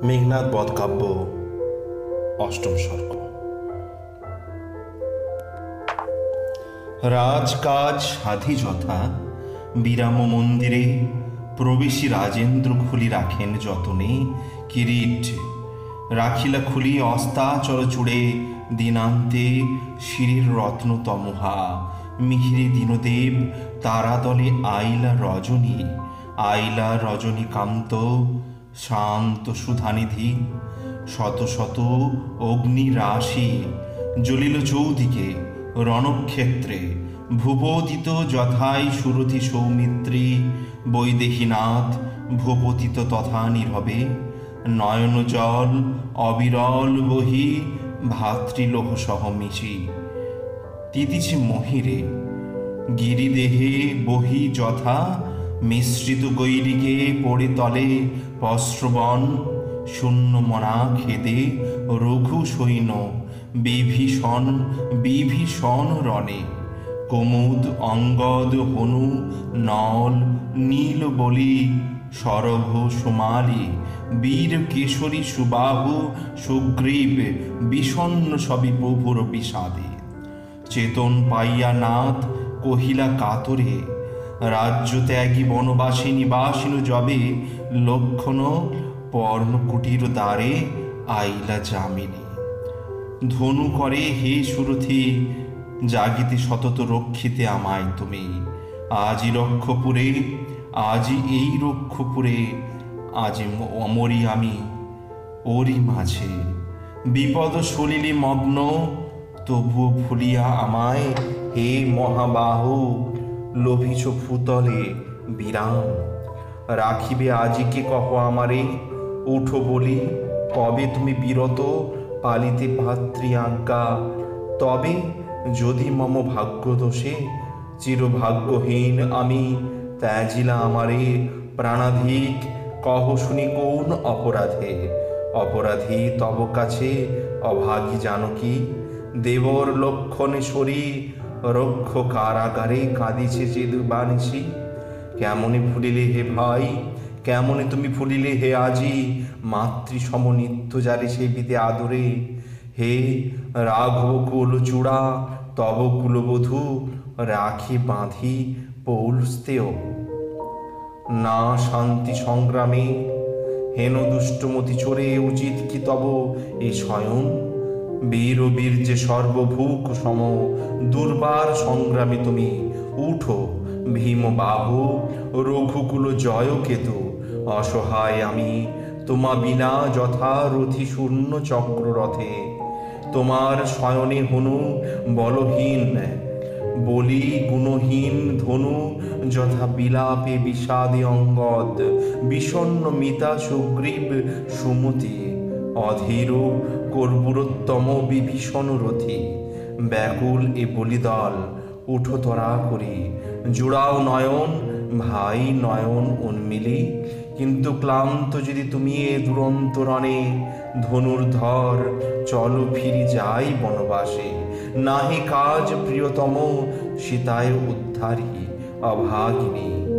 মেঘনাথ বধ কাব্য, অষ্টম স্বর্গ রাজকাজ সাধি যথা, বিরাম মন্দিরে প্রবেশী রাজেন্দ্র খুলি রাখেন যতনে, কিরিট রাখিলা খুলি অস্তাচল চূড়ে, দিনান্তে শিরের রত্ন তমুহা, মিহিরে দীনদেব তারাদলে আইলা রজনী, আইলা রজনীকান্ত শান্ত সুধানিধি, শত শত অগ্নি রাশি জ্বলিল চৌদিকে, রণক্ষেত্রে ভূপতিত যথাই সুরথি সৌমিত্রী, বৈদেহীনাথ ভূপতিত তথা নীরবে, নয়ন জল অবিরল বহি ভাতৃলোহ সহ মিশি। তিতিছে মহিরে, গিরিদেহে বহি যথা মিশ্রিত গৈরিকে পড়ে তলে বস্ত্রবন শূন্য মনা খেদে রঘু সৈন্য, বিভীষণ বিভীষণ রণে। কুমুদ অঙ্গদ হনু, নল, নীল বলি, সরভ সুমালি, বীর কেশরী সুবাহু, সুগ্রীব বিষণ্ণ সবই প্রভুর বিষাদে। চেতন পাইয়া নাথ কহিলা, কাতরে রাজ্য ত্যাগী বনবাসী নিবাসিনু জবে লক্ষণ পর্ণকুটির দ্বারে আইলা যামিনী। ধনু করে হে সুরথি, জাগিতে সতত রক্ষিতে আমায় তুমি। আজি রক্ষপুরে, আজি এই রক্ষপুরে, আজি অমরি আমি ওরি মাঝে। বিপদ সলিলে মগ্ন, তবুও ভুলিয়া আমায়, হে মহাবাহু লোভিছ ভূতলে বিরাম। রাখিবে আজিকে কহ আমারে, উঠো বলি, কবে তুমি বিরত পালিতে ভাতৃ আজ্ঞা? তবে যদি মম ভাগ্য দোষে, চিরভাগ্যহীন আমি ত্যাজিলা আমারে। প্রাণাধিক কহ শুনি কোন অপরাধে? অপরাধী তব কাছে অভাগী জানকী। দেবর লক্ষণে সরি রক্ষ কারাগারে কাঁদিছে চেদু বানিছি কেমনে ফুলিলে হে ভাই, কেমনে তুমি ফুলিলে হে আজি? মাতৃ সম নিত্য জারে সেবিতে আদরে। হে রাঘব কুল চূড়া, তব কুলবধূ, রাখি বাঁধি পৌলস্তেয়। না শান্তি সংগ্রামে, হেন দুষ্টমতি চোরে উচিত কি তব এ স্বয়ং বীর ও বীর যে সর্বভূক সম, দুর্বার সংগ্রামে তুমি, উঠো ভীম বাহু রঘুকুল জয় কেতু অসহায় আমি, তোমা বিনা যথারথি শূন্য চক্র রথে, তোমার শয়নে হনু বলহীন, বলি গুণহীন ধনু যথা বিলাপে বিষাদে অঙ্গদ বিষণ্ণ মিতা সুগ্রীব সুমতি। অধীর কর্পূরোত্তম বিভীষণ রথি। ব্যাকুল এ বলিদল, উঠো তরা করি। জুড়াও নয়ন, ভাই নয়ন উন্মিলি। কিন্তু ক্লান্ত যদি তুমি এ দুরন্ত রণে, ধনুর্ধর, চলো ফিরি যাই বনবাসে। নাহি কাজ প্রিয়তম, সীতায় উদ্ধারী, অভাগিনী।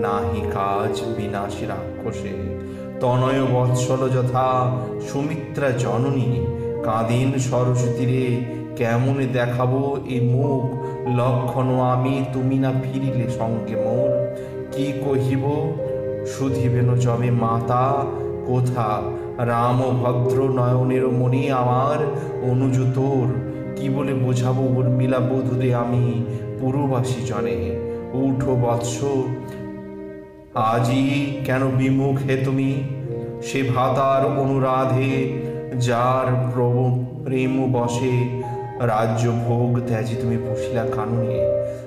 নাহি কাজ বিনাশী রাক্ষসে। তনয় বৎসল যথা সুমিত্রা জননী, কাঁদিন সরস্বতীরে কেমন দেখাবো এ মুখ? লক্ষণ আমি তুমি না ফিরিলে সঙ্গে মোর? কি কহিব? সুধিবেন জবে মাতা, কোথা? রাম ভদ্র নয়নের মণি আমার অনুজ তোর। কি বলে বোঝাবো উর্মিলা বধুরে আমি পুরবাসী জনে? উঠো বৎস আজি কেন বিমুখ হে তুমি? সে ভাতার অনুরাধে যার প্রভ প্রেম বসে, রাজ্য ভোগ ত্যাজি তুমি পুষিলা কানুনে।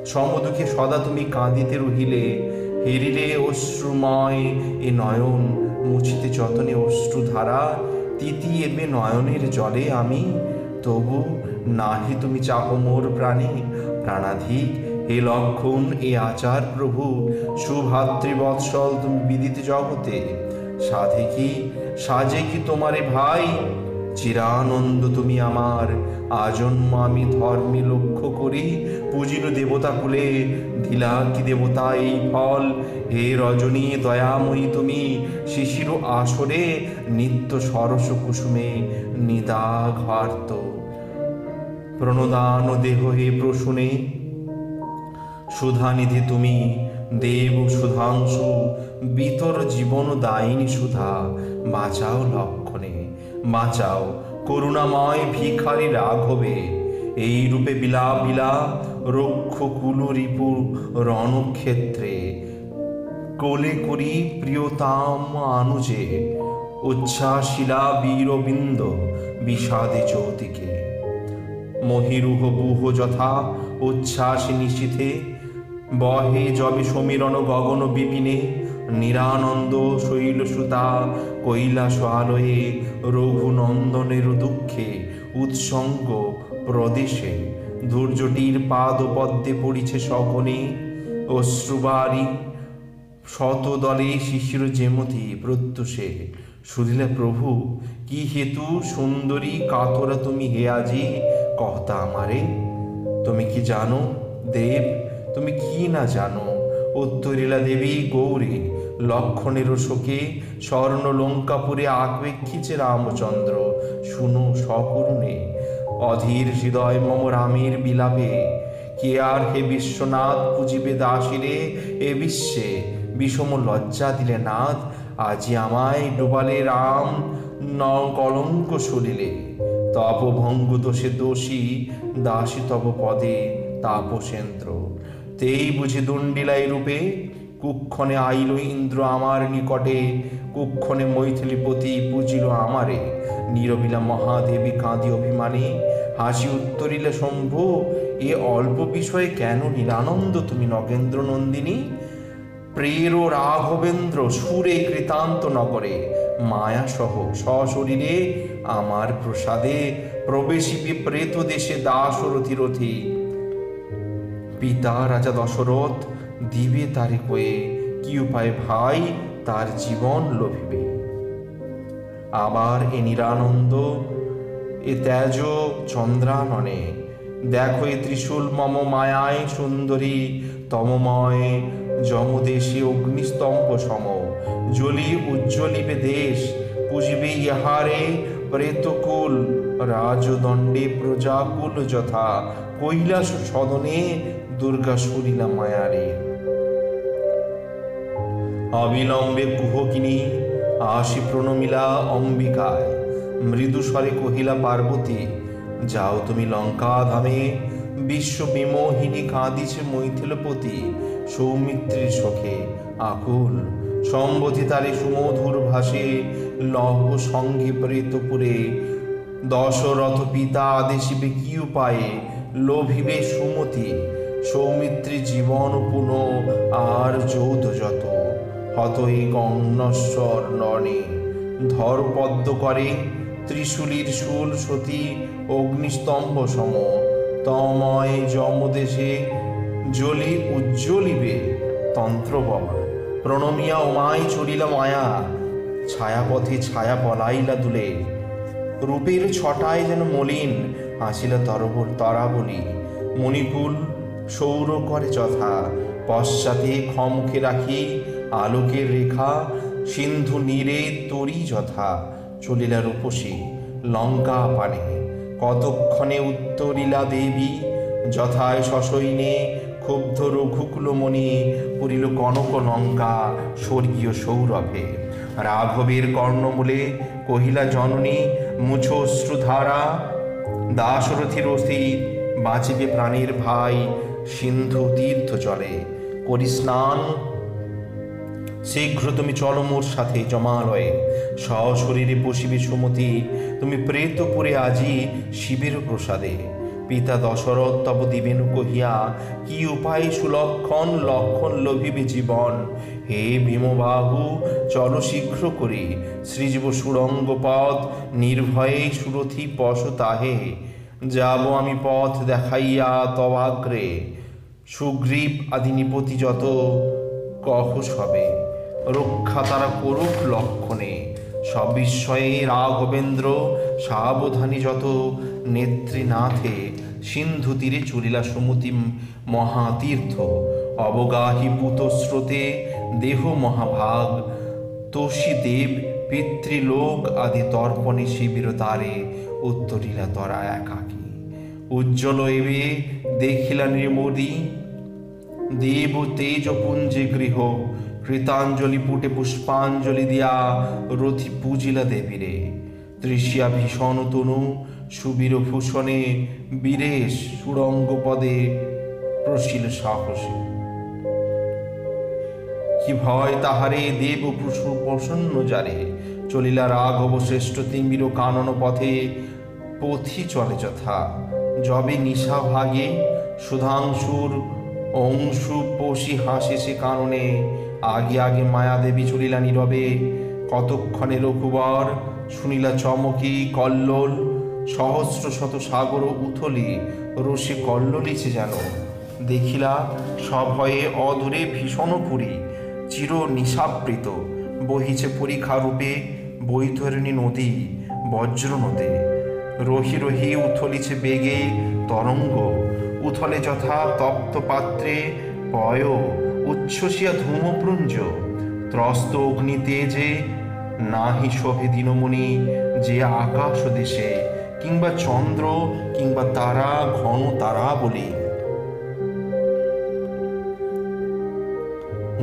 সমদুখে সদা তুমি কাঁদিতে রহিলে, হেরিলে অশ্রুময় এ নয়ন, মুছিতে যতনে অশ্রুধারা, তিতি এবে নয়নের জলে আমি। তবু নাহি তুমি চাহ মোর প্রাণে, প্রাণাধিক হে লক্ষণ এ আচার প্রভু, সুভাতৃবৎসল তুমি বিদিত জগতে। সাধে কি, সাজে কি তোমারে ভাই? চিরানন্দ তুমি আমার, আজন্ম আমি ধর্মে লক্ষ্য করি, পূজিল দেবতা কুলে দিলা কি দেবতা এই ফল? হে রজনী দয়াময়ী তুমি, শিশির আসরে, নিত্য সরস কুসুমে নিদা নিদাঘার্ত। প্রণদান দেহ হে প্রসূনে সুধানিধি তুমি, দেব সুধাংশু, বিতর জীবন দায়িনী সুধা, বাঁচাও লক্ষণে, বাঁচাও করুণাময় ভিখারি রাঘবে। এই রূপে বিলা বিলা রক্ষ কুল রিপু রণক্ষেত্রে, কোলে করি প্রিয়তাম আনুজে, উচ্ছ্বাসিলা বীরবিন্দ বিষাদে চৌতিকে মহিরুহ বুহ যথা উচ্ছ্বাস নিশীথে বহে যবে সমীরণ গগন বিপিনে, নিরানন্দ শৈল সুতা কৈলাস আলয়ে রঘুনন্দনের দুঃখে উৎসঙ্গ প্রদেশে। ধৈর্যটির পাদ পদ্মে পড়িছে সকনে অশ্রুবারি শত দলে শিশির যেমতি প্রত্যুষে। শুধিলে প্রভু, কি হেতু সুন্দরী কাতরা তুমি হে আজি? কহতা আমারে। তুমি কি জানো, দেব তুমি কি না জানো? উত্তরিলা দেবী, গৌরী লক্ষণের শোকে স্বর্ণ লঙ্কাপুরে আঁকবেক্ষিছে রামচন্দ্র। শুনো সকরুণে অধীর হৃদয় মম রামের বিলাপে। কে আর হে বিশ্বনাথ পুজিবে দাসিরে? এ বিশ্বে বিষম লজ্জা দিলে নাথ, আজি আমায় ডোবালে রাম, ন কলঙ্ক সরিলে তপভঙ্গ দোষে দোষী, দাসী তব পদে তাপসেন্দ্র। তেই বুঝি দণ্ডিলাই রূপে, কুক্ষণে আইল ইন্দ্র আমার নিকটে, কুক্ষণে মৈথিলীপতি পুজিল আমারে। নীরবিলা মহাদেবী কাঁদি অভিমানে, হাসি উত্তরিলে, শম্ভু, এ অল্প বিষয়ে কেন নিরানন্দ তুমি নগেন্দ্র নন্দিনী? প্রের রাঘবেন্দ্র সুরে কৃতান্ত নগরে মায়া সহ সশরীরে আমার প্রসাদে প্রবেশিপি প্রেত দেশে দাসরথি রথি। পিতা রাজা দশরথ দিবে তারে কয়ে, কি উপায় ভাই, তার জীবন লোভিবে? আবার এ নিরানন্দ, এ তেজ চন্দ্রাননে, দেখো এ ত্রিশূল মম মায়ায় সুন্দরী, তমময় যমদেশে অগ্নিস্তম্ভ সম। জ্বলি উজ্জ্বলিবে দেশ, পুজিবে ইহারে প্রেতকুল। রাজদণ্ডে প্রজাকুল যথা, কৈলাস সদনে দুর্গা সুরিলা মায়ারে। অবিলম্বে কুহকিনী আসি প্রণমিলা অম্বিকায়। মৃদু স্বরে কহিলা পার্বতী, যাও তুমি লঙ্কা ধামে বিশ্ব বিমোহিনী কাঁদিছে মৈথিলপতি সৌমিত্রীর শোকে আকুল। সম্বোধি তারে সুমধুর ভাসে লহ সঙ্গে প্রেতপুরে, দশরথ পিতা আদেশিবে কি উপায়ে লোভিবে সুমতি সৌমিত্রী জীবন পুন, আর যৌধ যত। হতই গণ্যস্বর ননে, ধর পদ্ম করে, ত্রিশূলির শুল সতী অগ্নিস্তম্ভ সম। তময় যমদেশে জ্বলি উজ্জ্বলিবে তন্ত্রবর প্রণমিয়া উমাই চলিলা মায়া, ছায়াপথে ছায়া পলাইলা দুলে। রূপের ছটায় যেন মলিন, আসিলা তরবর তরাবলি। মণিকুল সৌর করে যথা, পশ্চাতে খমকে রাখি আলোকের রেখা, সিন্ধু নীরে তরি যথা, চলিলা রূপসী লঙ্কা পানে। কতক্ষণে উত্তরিলা দেবী, যথায় সসৈনে ক্ষুব্ধ রঘুকুলমণি পুরিল কনক লঙ্কা স্বর্গীয় সৌরভে। রাঘবের কর্ণমূলে কহিলা জননী, মুছো অশ্রুধারা, দাশরথী রথি বাঁচিবে প্রাণীর ভাই সিন্ধু তীর্থ চলে করি স্নান। শীঘ্র তুমি চলো মোর সাথে জমালয়ে, সশরীরে বসিবে সুমতি। তুমি প্রেতপুরে আজি শিবের প্রসাদে। পিতা দশরথ তব দিবেন কহিয়া, কি উপায় সুলক্ষণ, লক্ষণ লভিবে জীবন? হে ভীমবাহু চল শীঘ্র করে। সৃজব সুরঙ্গ পথ, নির্ভয়ে সুরথি পশ তাহে। যাব আমি পথ দেখাইয়া তবাগ্রে। সুগ্রীব আদি নিপতি যত কহ সবে রক্ষা তারা করুক লক্ষণে। সবিস্ময়ে রাঘবেন্দ্র সাবধানী যত নেত্রীনাথে সিন্ধু তীরে চলিলা সমুতি মহাতীর্থ। অবগাহী পুত স্রোতে দেহ মহাভাগ তোষী দেব পিতৃলোক আদি তর্পণে শিবির তারে উত্তরিলা তরা একাকী। উজ্জ্বল এবে দেখিলা নির্মোদী। দেব তেজ পুঞ্জে গৃহ, কৃতাঞ্জলি পুটে পুষ্পাঞ্জলি দিয়া রথি পূজিলা দেবীরে। তৃষিয়া ভীষণ তনু, সুবীর ভূষণে বীরেশ সুরঙ্গ পদে প্রশীল সাহসে। কি ভয় তাহারে দেব প্রসু প্রসন্ন যারে চলিলা রাঘব শ্রেষ্ঠ তিমির কানন পথে পথি চলে যথা। যবে নিশা ভাগে সুধাংশুর অংশু পশি হাসে সে কারণে। আগে আগে মায়াদেবী চলিলা নীরবে। কতক্ষণে রঘুবর শুনিলা চমকি কল্লোল। সহস্র শত সাগর উথলি রসে কল্লোলিছে যেন। দেখিলা সভয়ে অদূরে ভীষণ পুরী। চির নিশাবৃত। বহিছে পরীক্ষা রূপে বৈতরণী নদী বজ্র নদী রহি রহি উথলিছে বেগে তরঙ্গ। উথলে যথা তপ্ত পাত্রে পয়। উচ্ছ্বসিয়া ধূমপুঞ্জ ত্রস্ত অগ্নি তেজে নাহি শোভে দিনমণি যে আকাশ দেশে। কিংবা চন্দ্র কিংবা তারা, ঘন তারা বলি।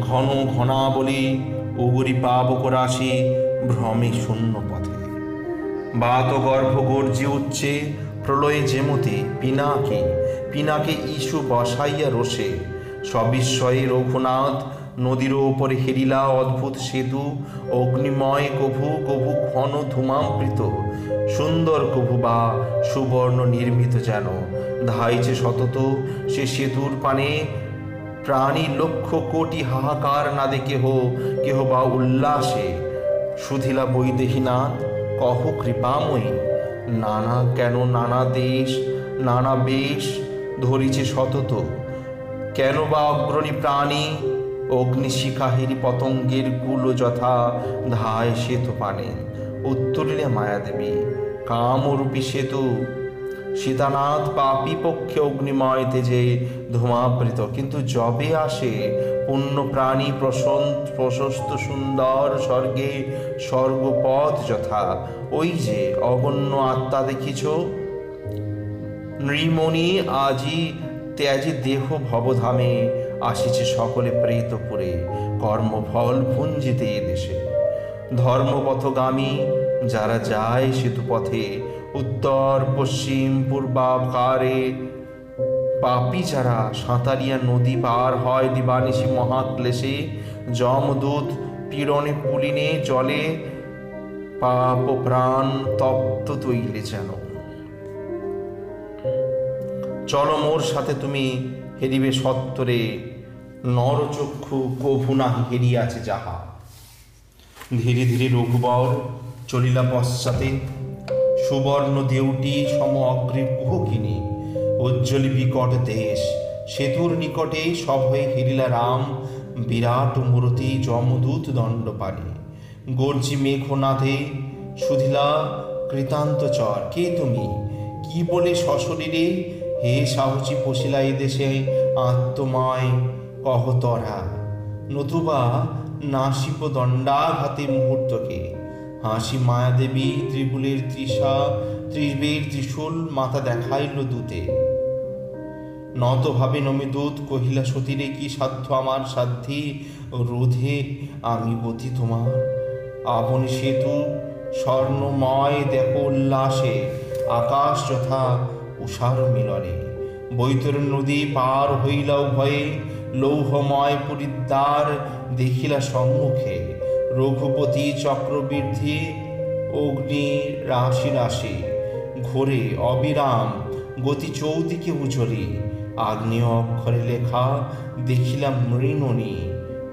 ঘন ঘনাবলী, উগরি পাবক রাশি, ভ্রমে শূন্য পথে বাত গর্ভ গর্জি উচ্চে প্রলয়ে যেমতে পিনাকে পিনাকে ইস্যু বসাইয়া রসে সবিস্ময়ে রঘুনাথ নদীর ওপরে হেরিলা অদ্ভুত সেতু, অগ্নিময় কভু কভু ঘন ধূমামৃত সুন্দর কভু বা সুবর্ণ নির্মিত যেন। ধাইছে সতত সে সেতুর পানে, প্রাণী লক্ষ কোটি হাহাকার না দে কেহ কেহ বা উল্লাসে। সুধিলা বৈদেহীনাথ কহ কৃপাময়ী। নানা কেন নানা দেশ, নানা বেশ ধরিছে সতত। কেন বা অগ্রণী প্রাণী অগ্নিশিখাহেরি পতঙ্গের কুলো যথা ধায় সেতু পানে। উত্তরিলে মায়াদেবী কামরূপী সেতু সীতানাথ পাপি পক্ষে অগ্নিময় তেজে ধূমাবৃত। কিন্তু জবে আসে পুণ্য প্রাণী প্রশস্ত সুন্দর স্বর্গে স্বর্গপথ যথা। ওই যে অগণ্য আত্মা দেখিছ। নৃমণি আজি ত্যাজি দেহ ভবধামে, আসিছে সকলে প্রেতপুরে কর্মফল ভুঞ্জিতে দেশে। ধর্মপথগামী যারা যায় সেতু পথে, উত্তর, পশ্চিম পূর্বাকারে পাপি যারা সাঁতারিয়া নদী পার হয় দিবানিশি মহাক্লেশে, যমদূত পীড়নে, পুলিনে, জলে, পাপ প্রাণ তপ্ত তৈলে যেন। চলো মোর সাথে তুমি হেরিবে সত্তরে, নরচক্ষু কভু নাহি হেরিয়াছে যাহা। ধীরে ধীরে রঘুবর চলিলা পশ্চাতে, সুবর্ণ দেউটি সম অগ্রে কুহকিনী উজ্জ্বলী বিকট দেশ, সেতুর নিকটে সভয়ে হেরিলা রাম বিরাট মূর্তি যমদূত দণ্ড পানি গর্জি মেঘনাথে সুধিলা, কৃতান্ত চর, কে তুমি? কি বলে সশরীরে? হে সাহসী পশিলা দেশে আত্মময় কহ তরা। নতুবা নাসিপ দণ্ডাঘাতে মুহূর্তকে। হাসি মায়াদেবী ত্রিপুলের তৃষা, ত্রিবের ত্রিশূল মাথা দেখাইল দূতে। নতভাবে নমিদূত কহিলা, সতীরে কি সাধ্য আমার সাধ্যে? রোধে আমি গতি তোমার। আপনি সেতু, স্বর্ণময় দেখো উল্লাসে আকাশ যথা উষার মিলনে। বৈতরণ নদী পার হইলা উভয়ে, লৌহময় পরিদ্বার দেখিলা সম্মুখে। রঘুপতি চক্রবৃদ্ধি, অগ্নি রাশি রাশি, ঘোরে অবিরাম, গতি চৌদিকে উজলি আগ্নেয় অক্ষরে লেখা, দেখিলাম মৃণনী,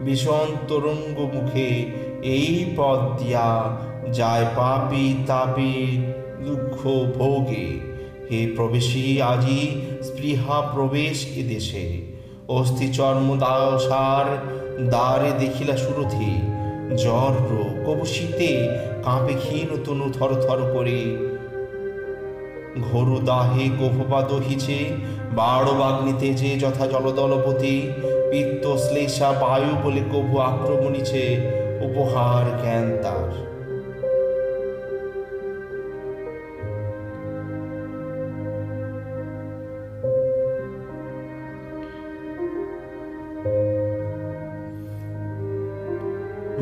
ভীষণ তরঙ্গ মুখে এই পথ দিয়া যায় পাপি তাপি দুঃখ ভোগে। হে প্রবেশী, আজি স্পৃহা প্রবেশ এ দেশে। অস্থি চর্ম দাসার দ্বারে দেখিলা সুরথি। জ্বর কবু শীতে কাঁপে ক্ষীণ তনু থর থর করে। ঘোরু দাহে গোপপা দহিছে বাড় বাগ্নিতে যে যথা জলদলপতি পিত্ত শ্লেষা বায়ু বলে কভু আক্রমণিছে উপহার জ্ঞান তার।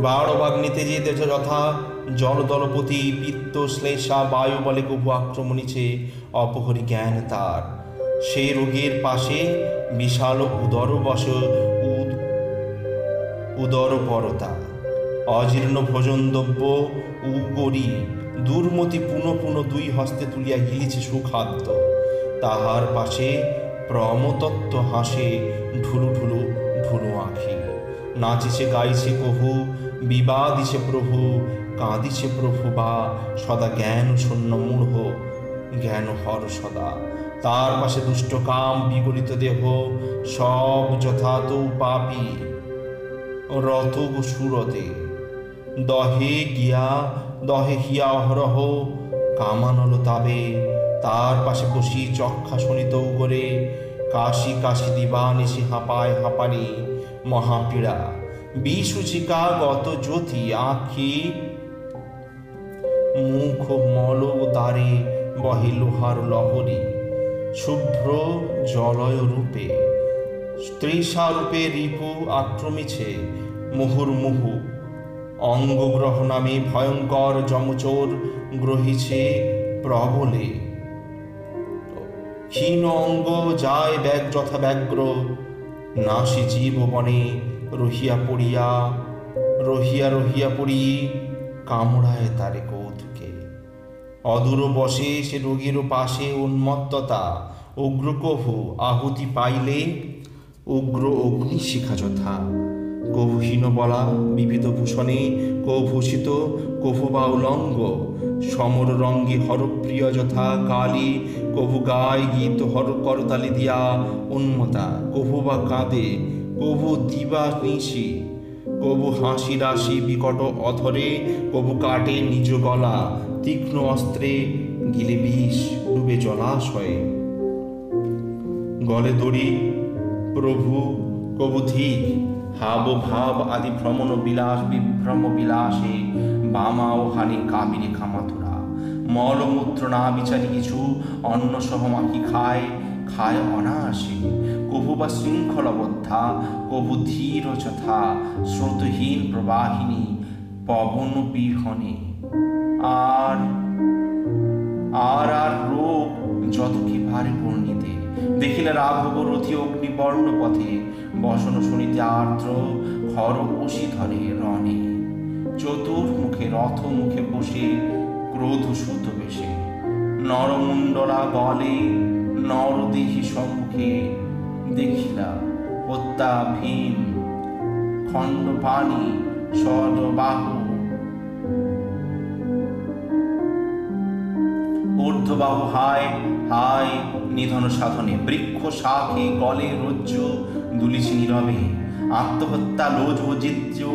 বাড়বাগ্নিতে যে দেশ যথা জলদলপতি পিত্ত শ্লেষা বায়ু বলে কভু আক্রমণিছে অপহরি জ্ঞান তার। সে রোগের পাশে বিশাল উদর বস উদ উদর অজীর্ণ ভোজন দ্রব্য উগরি দুর্মতি পুনঃ পুনঃ দুই হস্তে তুলিয়া গিলিছে সুখাদ্য। তাহার পাশে প্রমতত্ত্ব হাসে ঢুলু ঢুলু ঢুলু আঁখি। নাচিছে, গাইছে কহু, বিবাদিছে প্রভু, কাঁদিছে প্রভু বা সদা জ্ঞান শূন্য মূঢ় জ্ঞান হর সদা। তার পাশে দুষ্ট কাম, বিগলিত দেহ, সব যথাত পাপী। রত সুরতে, দহে গিয়া, দহে হিয়া অহরহ কামানল তাবে, তার পাশে বসি চক্ষা শোনিত উগরে, কাশি কাশি দিবা নিশি হাঁপায় হাঁপানি মহাপীড়া। বিসূচিকা গত জ্যোতি আঁখি, মুখ মল দ্বারে বহে লোহার লহরী। শুভ্র জলয় রূপে তৃষা রূপে আক্রমিছে মুহুর্মুহু। অঙ্গগ্রহ নামে ভয়ঙ্কর যমচোর গ্রহিছে প্রবলে। ক্ষীণ অঙ্গ যায় ব্যাগ যথা ব্যগ্র নাসি জীব বনে রহিয়া পড়িয়া, রহিয়া রহিয়া পড়ি কামড়ায় তারে কৌতুকে অদূর বসে সে রোগীর পাশে উন্মত্ততা উগ্র কভু আহুতি পাইলে উগ্র অগ্নিশিখা যথা কভুহীন বলা, বিবিধ ভূষণে কভূষিত, কভু বা উলঙ্গ, সমর রঙ্গে হরপ্রিয় যথা কালী কভু গায় গীত হর করতালি দিয়া উন্মতা। কভু বা কাঁদে, কভু দিবা নিশি কবু হাসি রাশি বিকট অধরে কবু কাটে নিজ গলা তীক্ষ্ণ অস্ত্রে গিলে বিষ ডুবে জলাশয়ে গলে দড়ি, প্রভু, কবু ধিক হাব ভাব আদি ভ্রমণ বিলাস, বিভ্রম বিলাসে বামা ও হানি কাবিরে খামাথুরা। মলমূত্র না বিচারি কিছু, অন্ন সহ মাখি খায় খায় অনায়াসে। কভু বা শৃঙ্খলবদ্ধা কভু ধীর যথা, স্রোতহীন প্রবাহিনী, পবন বিহনে। আর আর আর রোগ যত কি ভারে বর্ণিতে, দেখিলে রাঘব রথি অগ্নিবর্ণ পথে বসন শুনিতে আর্দ্র খর বসি ধরে রণে চতুর্মুখে রথ মুখে বসে, ক্রোধ সুত বেশে। নরমুণ্ডলা বলে, নরদেহি সম্মুখে দেখিলা হত্যা ভীম খণ্ড পানি সদবাহু ঊর্ধ্ববাহু হায় হায় নিধন সাধনে। বৃক্ষ, শাখে গলে রজ্জ দুলিছি নীরবে। আত্মহত্যা লোজ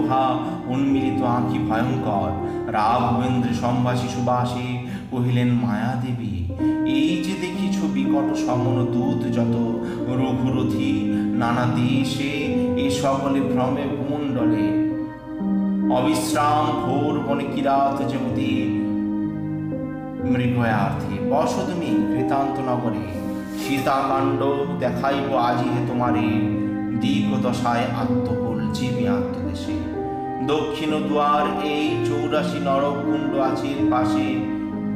হা উন্মিলিত আঁখি ভয়ঙ্কর। রাঘবেন্দ্র সম্ভাসী সুবাসে কহিলেন মায়া দেবী এই যে দেখিছ বিকট সমন দূত যত রঘুরথী, নানা দেশে এ সকলে ভ্রমে ভূমণ্ডলে অবিশ্রাম ঘোর বনে কিরাত যেমতি মৃগয়ার্থে বস তুমি কৃতান্ত নগরে। সীতাকাণ্ড দেখাইব আজি তোমারে দিক দশায় আত্মকুল জীবে আত্মদেশে। দক্ষিণ দুয়ার এই চৌরাশি নরকুণ্ড আছে পাশে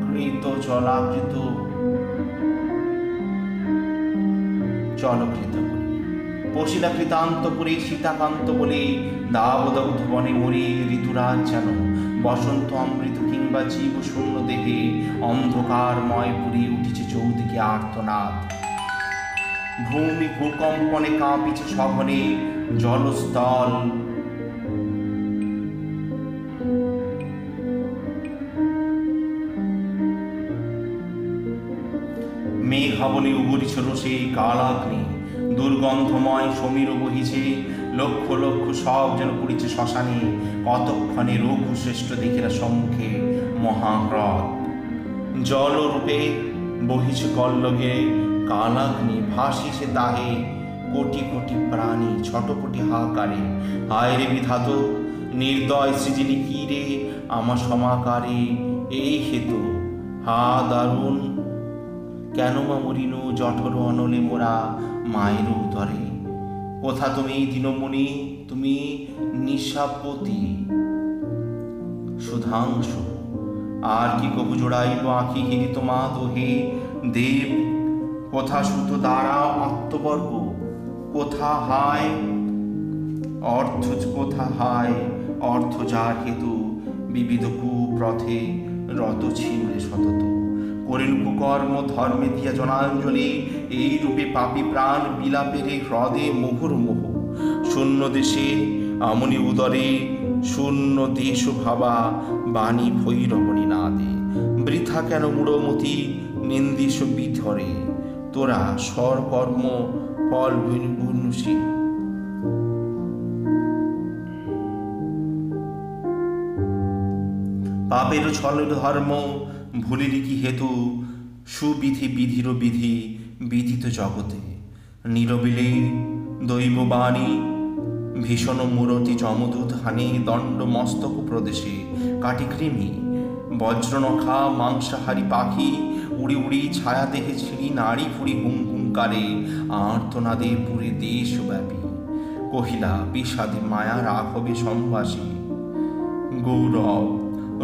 কৃত জলাকৃত জলকৃত পশিলা কৃতান্তপুরে সীতাকান্ত বলে দাবদগ্ধ বনে মরে ঋতুরাজ যেন বসন্ত অমৃত কিংবা জীব শূন্য দেহে অন্ধকারময় পুরী উঠেছে চৌদিকে আর্তনাদ। ভূমি ভূকম্পনে কাঁপিছে সঘনে জলস্থল মেঘাবলী উগরিছ রোষে কালাগ্নি। দুর্গন্ধময় সমীর বহিছে, লক্ষ লক্ষ সব যেন পুড়িছে শ্মশানে। কতক্ষণে রঘু শ্রেষ্ঠ দেখিরা সম্মুখে মহাহ্রদ। জলরূপে বহিছে কল্লগে কালাগ্নি ভাসিছে তাহে কোটি কোটি প্রাণী, ছটপটি হাহাকারে। হায় রে বিধাত, নির্দয় সৃজিলি কি রে? আমার সমাকারে এই হেতু। হা দারুণ, কেন মা মরিনু জঠর অনলে মোরা মায়ের উদরে? কোথা তুমি দিনমণি, তুমি নিশাপতি? সুধাংশু আর কি কবু জোড়াইব আঁখি হিরিত মা দোহে? দেব, কোথা সুতো দ্বারা আত্মবর্গ। কোথা হায়, অর্থ কোথা হায়? অর্থ যার হেতু, বিবিধ কুপ্রথে রত ছিন্নে সতত। করেন কুকর্ম, ধর্মে দিয়া জনাঞ্জলি এই রূপে পাপী প্রাণ বিলাপের হ্রদে মুহুর্মুহু শূন্য দেশে আমনি উদরে, শূন্য দেশ ভাবা বাণী ভৈরবণী না দে বৃথা কেন মূঢ়মতি নিন্দিস বিধরে তোরা স্বর কর্ম ফল বিনুষী পাপের ছল ধর্ম ভুলির কি হেতু? সুবিধি বিধির বিধি বিধিত জগতে। নীরবিলে দৈববাণী ভীষণ মূরতি যমদূত হানি দণ্ড মস্তক প্রদেশে। কাটিকৃমি বজ্রনখা, মাংসাহারী পাখি, উড়ি উড়ি ছায়া দেহে ছিঁড়ি নাড়ি ফুড়ি হুম হুঙ্কারে আর্তনাদে পুরে দেশব্যাপী। কহিলা, বিষাদে মায়া রাঘবে সম্ভাসী গৌরব,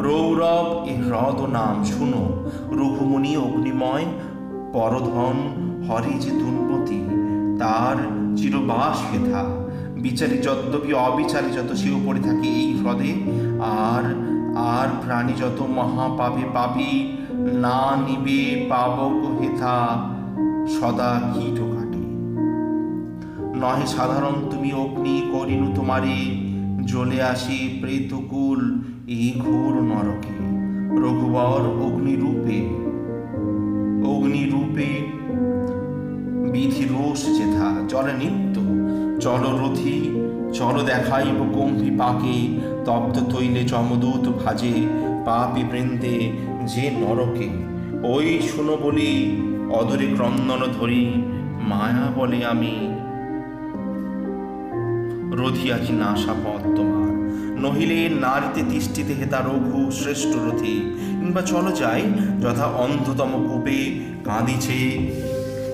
রৌরব, এ হ্রদ নাম শুনো। রঘুমণি অগ্নিময়, পরধন, হরে যে দুর্মতি তার চিরবাস হেথা। বিচারী যদ্যপি অবিচারী যত সেও পড়ে থাকে এই হ্রদে, আর আর প্রাণী যত মহাপাপে পাপি, না নিবে পাবক হেথা সদা কীট কাটে। নহে সাধারণ তুমি অগ্নি করিনু তোমারে, জ্বলে আসি প্রেতকুল এই ঘোর নরকে। রঘুবর অগ্নিরূপে অগ্নিরূপে বিধি রোষ যেথা, জলে নিত্য। চল রথি চল দেখাইব পাকে, তপ্ত তৈলে চমদূত ভাজে, পাপি বৃন্দে যে নরকে। ওই শুনো বলি, অদরে ক্রন্দন ধরি, মায়া বলে আমি। রথিয়াছি নাশা পথ তোমার, নহিলে নারীতে তিষ্ঠিতে হেতা রঘু শ্রেষ্ঠ রথি। কিংবা চলো যাই, যথা অন্ধতম কূপে কাঁদিছে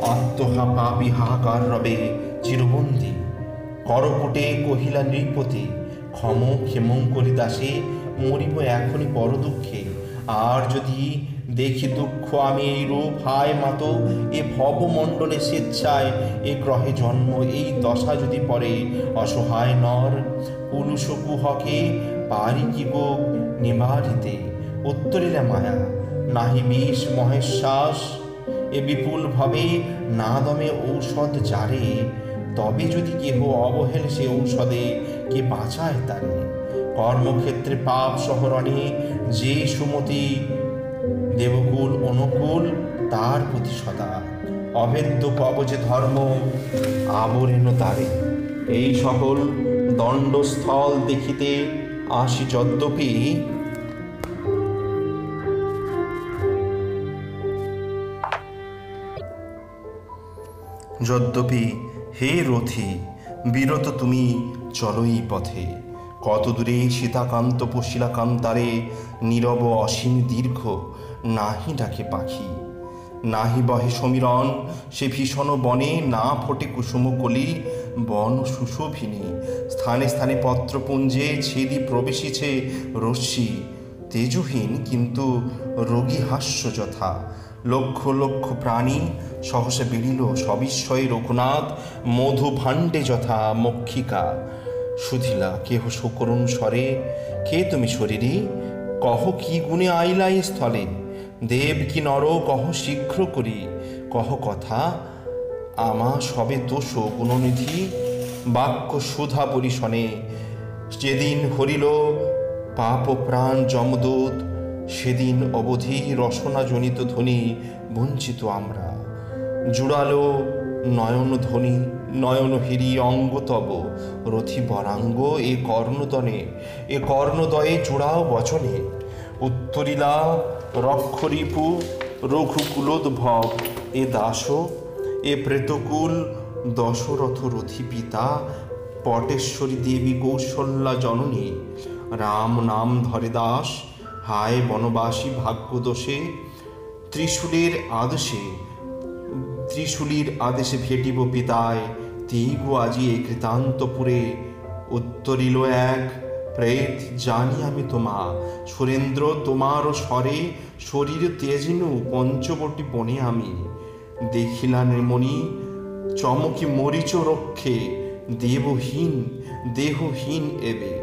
আত্মহা পাপি হাহাকার রবে চিরবন্দি। করপুটে কহিলা নৃপতি, ক্ষম ক্ষেমঙ্করী দাসে মরিব এখনই বড় দুঃখে আর যদি দেখি দুঃখ, আমি এই রূপ হায় মাতো, এ ভবমণ্ডলে স্বেচ্ছায় এ গ্রহে জন্ম, এই দশা যদি পড়ে, অসহায় নর পুরুষ কুহকে পারি কি গো নিবারিতে? উত্তরিলা মায়া, নাহি বিষ মহেশ্বাস, এ বিপুল ভাবে না দমে ঔষধ জারে। তবে যদি কেহ অবহেল সে ঔষধে কে বাঁচায় তারে কর্মক্ষেত্রে পাপ শহরণে যে সুমতি দেবকুল, অনুকূল, তার প্রতি সদা অভেদ্য কবচে ধর্ম আবরেণ তারে। এই সকল দণ্ডস্থল দেখিতে আসি যদ্যপি যদ্যপি হে রথি, বিরত তুমি চলই পথে। কত দূরে সীতাকান্ত পশিলা কান্তারে নীরব অসীম দীর্ঘ নাহি ডাকে পাখি। নাহি বহে সমীরণ, সে ভীষণ বনে, না ফোটে কুসুম কলি, বন সুশোভিনী। স্থানে স্থানে পত্রপুঞ্জে ছেদি প্রবেশিছে রশ্মি, তেজহীন কিন্তু রোগী হাস্য যথা। লক্ষ লক্ষ প্রাণী, সহসে বেরিল সবিস্ময়ে রঘুনাথ, মধু ভাণ্ডে যথা মক্ষিকা। সুধিলা, কেহ সকরুণ স্বরে, কে তুমি শরীরে? কহ কি গুণে আইলা এই স্থলে? দেব কি নর, কহ শীঘ্র করি? কহ কথা, আমা সবে দোষ গুণনিধি, বাক্য সুধা পরিশনে যেদিন হরিল পাপ প্রাণ যমদূত সেদিন অবধি রসনাজনিত ধ্বনি বঞ্চিত আমরা। জুড়ালো নয়ন ধ্বনি নয়নহিরি অঙ্গ তব, রথি বরাঙ্গ এ কর্ণদনে, এ কর্ণদয়ে চূড়াও বচনে। উত্তরিলা রক্ষরিপু রঘুকুলোদ্ভব, এ দাস, এ প্রেতকুল দশরথ রথি পিতা, পটেশ্বরী দেবী কৌশল্যা জননী। রাম নাম ধরে দাস হায় বনবাসী ভাগ্যদোষে, ত্রিশূলের আদেশে, ত্রিশূলির আদেশে ভেটিব পিতায় তেইগো আজি এই কৃতান্তপুরে। উত্তরিল এক, প্রেত জানি আমি তোমা, সুরেন্দ্র তোমার স্বরে শরীর তেজিনু পঞ্চবটি বনে আমি। দেখিলা নির্মণি, চমকি মরিচ রক্ষে, দেবহীন, দেহহীন এবে।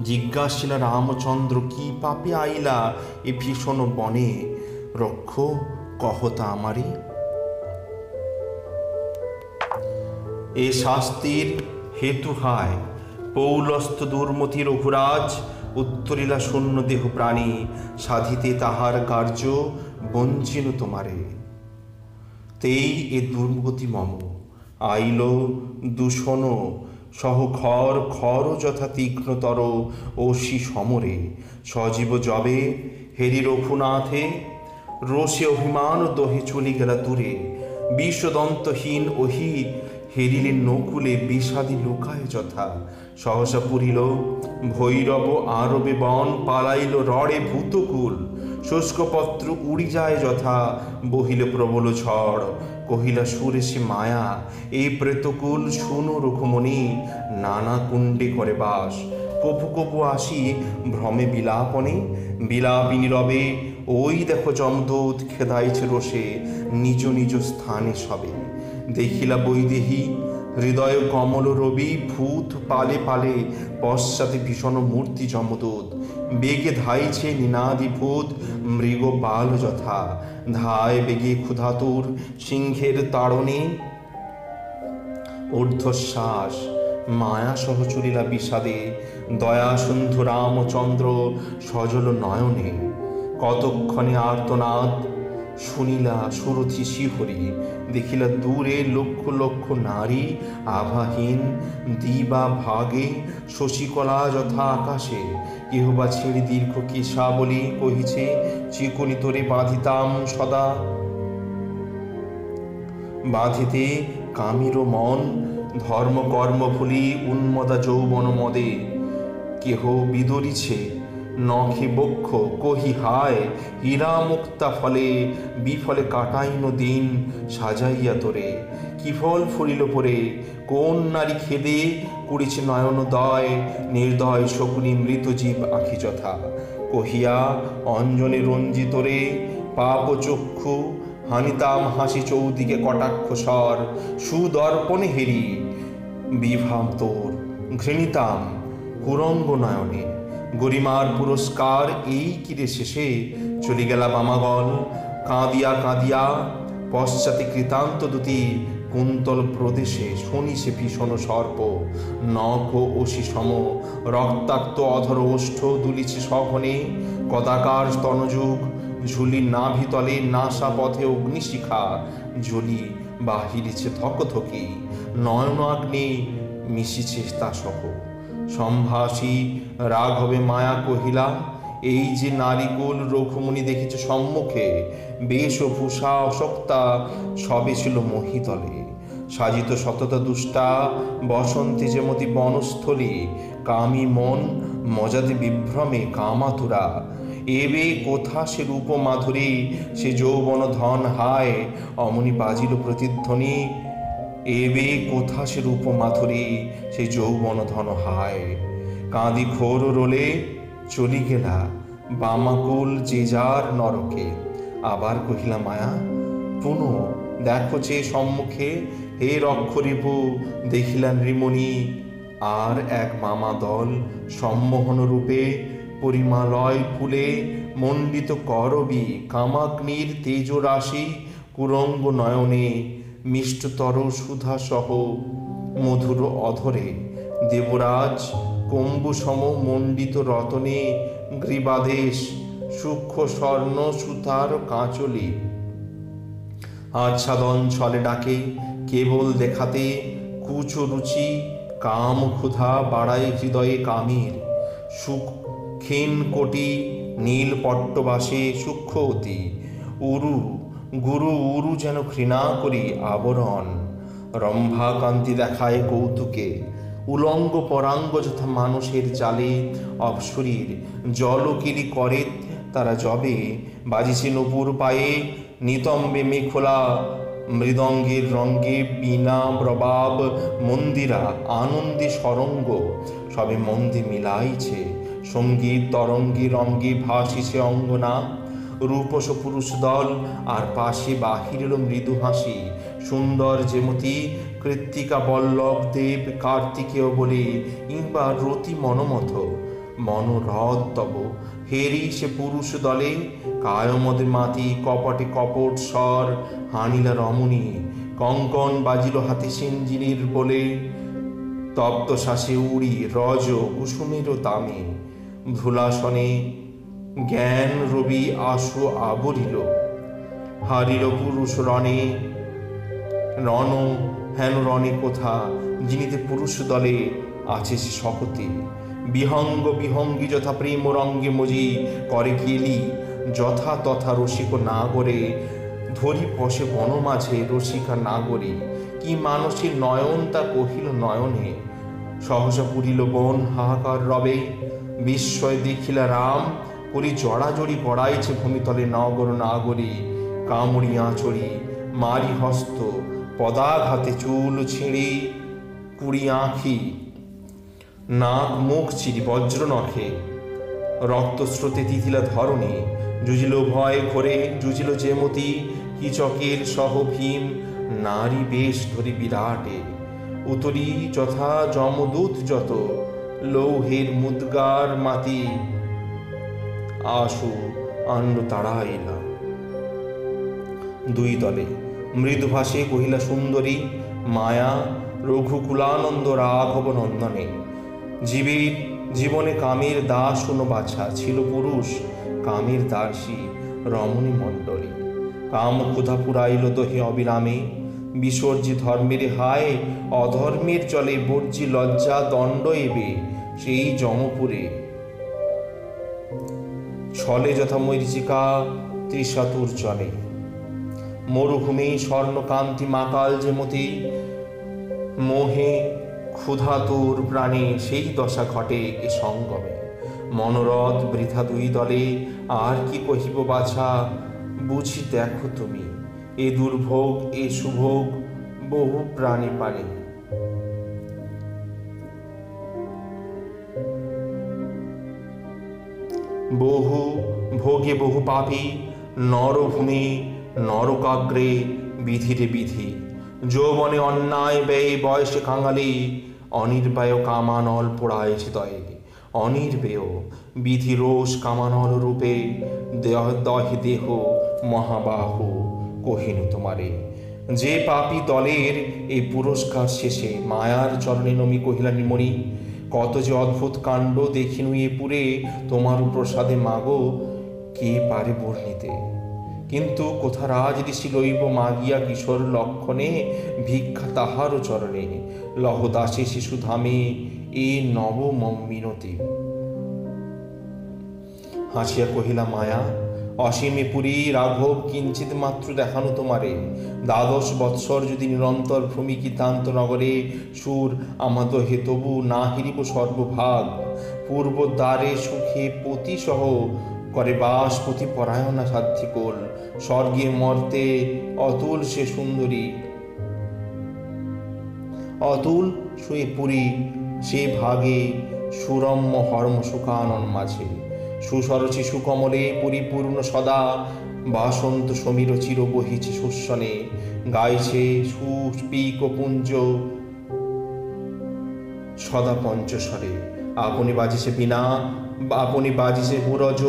জিজ্ঞাসিলা রামচন্দ্র, কি পাপে আইলা এ ভীষণ বনে? রক্ষ কহতা আমারে। এ শাস্তির হেতু হায় পৌলস্ত দুর্মতি রঘুরাজ, উত্তরিলা শূন্য দেহ প্রাণী, সাধিতে তাহার কার্য বঞ্চিন তোমারে। তেই এ দুর্গতি মম, আইল দূষণ সহ খর যথা তীক্ষ্ণতর অসি সমরে। সজীব জবে, হেরি রঘুনাথে, রোষে অভিমান দহে চলি গেলা দূরে। বিষদন্তহীন ওহি হেরিলেন নকুলে বিষাদি লোকায় যথা। সহসা পুরিল, ভৈরব আরবে বন পালাইল রড়ে ভূতকুল। শুষ্কপত্র উড়ি যায় যথা, বহিল প্রবল ঝড়। কহিলা সুরে সে মায়া, এই প্রেতকুল শুনো রঘুমণি নানা কুণ্ডে করে বাস। কপু কপু আসি ভ্রমে বিলাপনে, বিলাপিনী রবে, ওই দেখো জমদূত খেদাইছে রোষে, নিজ নিজ স্থানে সবে। দেখিলা বৈদেহী, হৃদয় কমল রবি, ভূত পালে পালে, পশ্চাতে ভীষণ মূর্তি জমদূত বেগে ধাইছে নিনাদি ভূত মৃগ বাল যথা ধায় বেগে ক্ষুধাতুর সিংহের তাড়নে ঊর্ধ্বশ্বাস। মায়া সহ চলিলা বিষাদে দয়া সন্ধু রামচন্দ্র সজল নয়নে। কতক্ষণে আর্তনাদ শুনিলা সুরথি শিহরি। দেখিলা দূরে লক্ষ লক্ষ নারী আভাহীন। দিবা ভাগে শশীকলা যথা আকাশে। কেহ বা ছেড়ে দীর্ঘ কেশা বলি কহিছে, চিকনি তোরে বাঁধিতাম সদা। বাঁধিতে কামির মন, ধর্ম কর্ম ভুলি উন্মদা যৌবন মদে। কেহ বিদরিছে, নখে বক্ষ কহি হায় হীরা মুক্তা ফলে বিফলে কাটাইন দিন সাজাইয়া তোরে। কি ফল ফুলিল পরে, কোন নারী খেদে কুড়িছে নয়ন দয়, নির্দয় শকুনি মৃতজীব আখি যথা। কহিয়া, অঞ্জনে রঞ্জিত রে, পাপ চক্ষু, হানিতাম হাসি চৌদিকে কটাক্ষ স্বর, সুদর্পণে হেরি, বিভাম তোর, ঘৃণিতাম কুরঙ্গ নয়নে। গরিমার পুরস্কার এই কিরে শেষে? চলে গেলাম আমাগল কাঁদিয়া কাঁদিয়া, পশ্চাতে কৃতান্ত দুতি কুন্তল প্রদেশে শনি সে ভীষণ সর্প, নখ অসি সম, রক্তাক্ত অধর ওষ্ঠ দুলিছে সঘনে, কদাকার স্তনযুগ, ঝুলি নাভিতলে নাসা পথে অগ্নিশিখা, ঝুলি বাহিরেছে নয়ন আগ্নে মিশিছে তা সহ। সম্ভাসী রাঘবে মায়া কহিলা, এই যে নারীকুল রঘুমণি দেখেছে সম্মুখে বেশভূষা অশক্তা সবে ছিল মহিতলে। সাজিত সততা দুষ্টা, বসন্তে যেমতি বনস্থলী, কামি মন, মজাতে বিভ্রমে কামাতুরা এবে কোথা সে রূপ মাধুরী, সে যৌবন ধন হায়, অমনি বাজিল প্রতিধ্বনি। এবে কোথা সে রূপ মাধুরী, সে যৌবন ধন হায়। কাঁদি খোর রোলে, চলি গেলা বামাকুল যে যার নরকে। আবার কহিলা, মায়া পুনঃ দেখো যে সম্মুখে হে রক্ষরিপু দেখিলেন নৃমণি আর এক মামা দল সম্মোহন রূপে পরিমালয় ফুলে মণ্ডিত করবি কামাগ্নির তেজ রাশি কুরঙ্গ নয়নে মিষ্টতর সুধা সহ মধুর অধরে। দেবরাজ কম্বু সম মণ্ডিত রতনে গ্রীবাদেশ, সূক্ষ্ম স্বর্ণ সুতার কাঁচলি। আচ্ছাদন ছলে ডাকে কেবল দেখাতে কুচ রুচি, কাম ক্ষুধা বাড়ায় হৃদয়ে কামের সুখ ক্ষীণ কোটি নীল পট্টবাসে সূক্ষ্ম অতি। উরু, গুরু উরু যেন ঘৃণা করি আবরণ। রম্ভা কান্তি দেখায় কৌতুকে। উলঙ্গ পরাঙ্গ যথা মানুষের জালে অপসরীর। জলকিরি করে তারা জবে, বাজিছে নপুর পায়ে, নিতম্বে মেখোলা মৃদঙ্গের রঙ্গে বীণা প্রবাব, মন্দিরা, আনন্দে সরঙ্গ, সবে মন্দে মিলাইছে। সংগীত তরঙ্গে রঙ্গে ভাসিছে অঙ্গনা। রূপস পুরুষ দল, আর পাশে বাহিরের মৃদু হাসি। সুন্দর যেমতি কৃত্তিকা বল্লভ দেব, কার্তিকেয় বলে কিংবা রতি মনমথ। মনোরথ তব হেরি সে পুরুষ দলে, কায়মদে মাতি কপটে কপট স্বর হানিলা রমণী, কঙ্কন বাজিল হাতে সিঞ্জিনীর বলে, তপ্ত শ্বাসে উড়ি রজ কুসুমেরও দামে। ভুলাসনে জ্ঞান রবি আশু আবরিল, হারিল পুরুষ রণে, রণ হেন রণে কোথা, যিনিতে পুরুষ দলে আছে সে শপথে। বিহঙ্গ বিহঙ্গী যথা প্রেম রঙ্গে মজি করে গেলি যথা তথা রসিক না করে, ধরি পশে বন মাঝে রসিকা না নাগরে কি মানসীর নয়ন তা কহিল নয়নে। সহসা পুরিল বন হাহাকার রবে। বিস্ময় দেখিলা রাম, করি জড়াজড়ি পড়াইছে ভূমিতলে নগর নাগরী। কামড়ি আঁচড়ি, মারি হস্ত, পদাঘাতে চুল ছিঁড়ি, কুড়ি আঁখি নাক, মুখ চিরি বজ্র নখে। রক্তস্রোতে তিথিলা ধরণে। জুজিল ভয় ঘরে জুজিল যেমতি কিচকের সহ ভীম, নারী বেশ ধরি বিরাটে। উতরি যথা যমদূত যত, লৌহের মুদগার মাতি। আশু আন্ড তাড়াইলা দুই দলে, মৃদুভাষে কহিলা সুন্দরী, মায়া, রঘুকুলানন্দ রাঘব নন্দনে। জীবের জীবনে কামের দাস কোনো বাছা, ছিল পুরুষ, কামের দাসী রমণী মণ্ডলী। কাম ক্ষুধা পুরাইল দহে অবিরামে, বিসর্জি ধর্মের হায়, অধর্মের চলে বর্জি লজ্জা দণ্ড এবে সেই জমপুরে। ছলে যথা মরিচিকা ত্রিশাতুর চলে মরুভূমি স্বর্ণকান্তি মাকাল যেমতি মোহে ক্ষুধাতুর প্রাণে সেই দশা ঘটে এ সঙ্গমে। মনোরথ বৃথা দুই দলে, আর কি কহিব বাছা? বুঝি দেখো তুমি, এ দুর্ভোগ, এ সুভোগ বহু প্রাণী পানে বহু ভোগে বহু পাপী, নরভূমি নরকাগ্রে বিধিরে বিধি। যৌবনে অন্যায় ব্যয়, বয়সে কাঙালি অনির্বায় কামানল পোড়ায় দয়ে অনির্বেয় বিধি রোষ কামানল রূপে, দেহ দহে দেহ মহাবাহ কহিনু তোমারে। যে পাপি দলের এই পুরস্কার শেষে মায়ার চরণে নমি কহিলা নিমণি কত যে অদ্ভুত কাণ্ড দেখিনু এ পুরে, তোমার প্রসাদে মাগো, কে পারে বর্ণিতে? কিন্তু কোথা রাজ ঋষি লইব মাগিয়া কিশোর লক্ষণে, ভিক্ষা তাহারও চরণে। লহদাসে শিশু ধামে এ নব মিনতি হাসিয়া কহিলা, মায়া, অসীমে পুরী রাঘব কিঞ্চিত মাত্র দেখানো তোমারে। দ্বাদশ বৎসর যদি নিরন্তর ভূমিকিতান্ত নগরে সুর আমাদ হে তবু না হিরিব সর্বভাগ। পূর্ব দ্বারে সুখে পতি সহ করে বাস পতি পরায়ণা সাধ্যিকোল স্বর্গে মর্তে অতুল সে সুন্দরী। অতুল শুয়ে পুরী, সে ভাগে সুরম্য হর্ম সুখানন মাঝে। সুসরচি সুকমলে পরিপূর্ণ সদা, বাসন্ত সমীর চির বহিছে সুস্বনে গাইছে সুস্পিক পুঞ্জ সদা পঞ্চস্বরে। আপনি বাজিছে বিনা আপনি বাজিছে বুরজ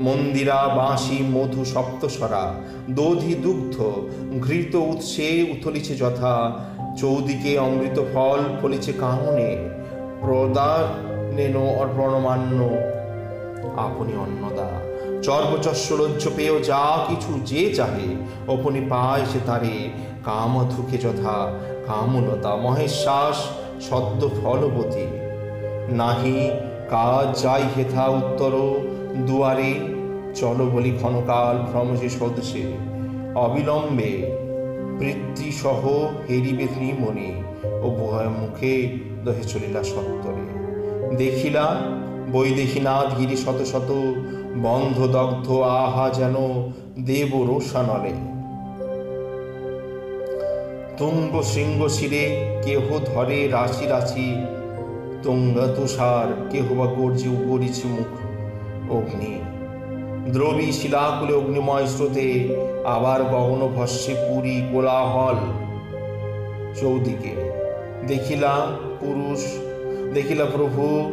মন্দিরা বাঁশি মধু সপ্তস্বরা দধি দুগ্ধ, ঘৃত উৎসে উথলিছে যথা, চৌদিকে অমৃত ফল ফলিছে কাননে প্রদানেন অর্পণমান্য আপনি অন্নদা। চর্বচস্য লজ্জ পেয়েও যা কিছু যে চাহে, অপনি পায় সে তারে কাম থুকে যথা, কামলতা মহেশ্বাস সদ্য ফলবতী। নাহি কাজ যাই হেথা উত্তর দুয়ারে চলো বলি ক্ষণকাল ভ্রমসে সদসে। অবিলম্বে বৃত্তিসহ হেরিবে মনে ও ভয় মুখে দহে চলিলা সত্তরে। দেখিলা বৈদেহীনাথ গিরি শত শত বন্ধ দগ্ধ, আহা যেন দেব রোষানলে। তুঙ্গ শৃঙ্গ শিরে কেহ ধরে রাশি রাশি তুঙ্গা তুষার কেহ বা গর্জি গরিছে মুখ। অগ্নি। দ্রবী শিলাকুলে অগ্নিময় স্রোতে আবার গগন ভস্যে পুরী কোলাহল। চৌদিকে দেখিলা পুরুষ, দেখিলা প্রভু,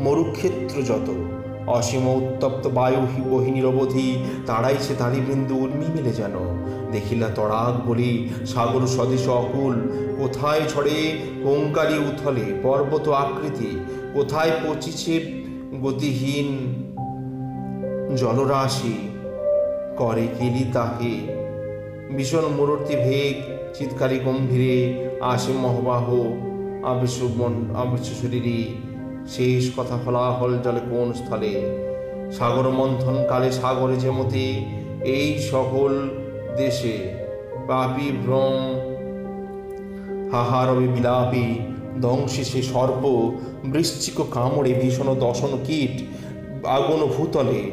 মরুক্ষেত্র যত। অসীম উত্তপ্ত বায়ু বহিনীর অবধি তাড়াইছে তারি বিন্দু উর্মি মিলে যেন। দেখিলা তড়াক বলি সাগর স্বদেশ অকুল। কোথায় ছড়ে ওঙ্কারী উথলে পর্বত আকৃতি? কোথায় পচিছে গতিহীন জলরাশি করে কেলি তাহে ভীষণ মূর্তি ভেগ, চিৎকারী গম্ভীরে আসে মহবাহ আবেশ আবেশ শরীরী শেষ কথা ফলাফল জলে কোন স্থলে? সাগর মন্থন কালে সাগরে যেমতে এই সকল দেশে পাপি ভ্রম, হাহারবে বিলাপি দংশে সে সর্প, বৃশ্চিক কামড়ে ভীষণ দশন কীট, আগুন ভূতলে।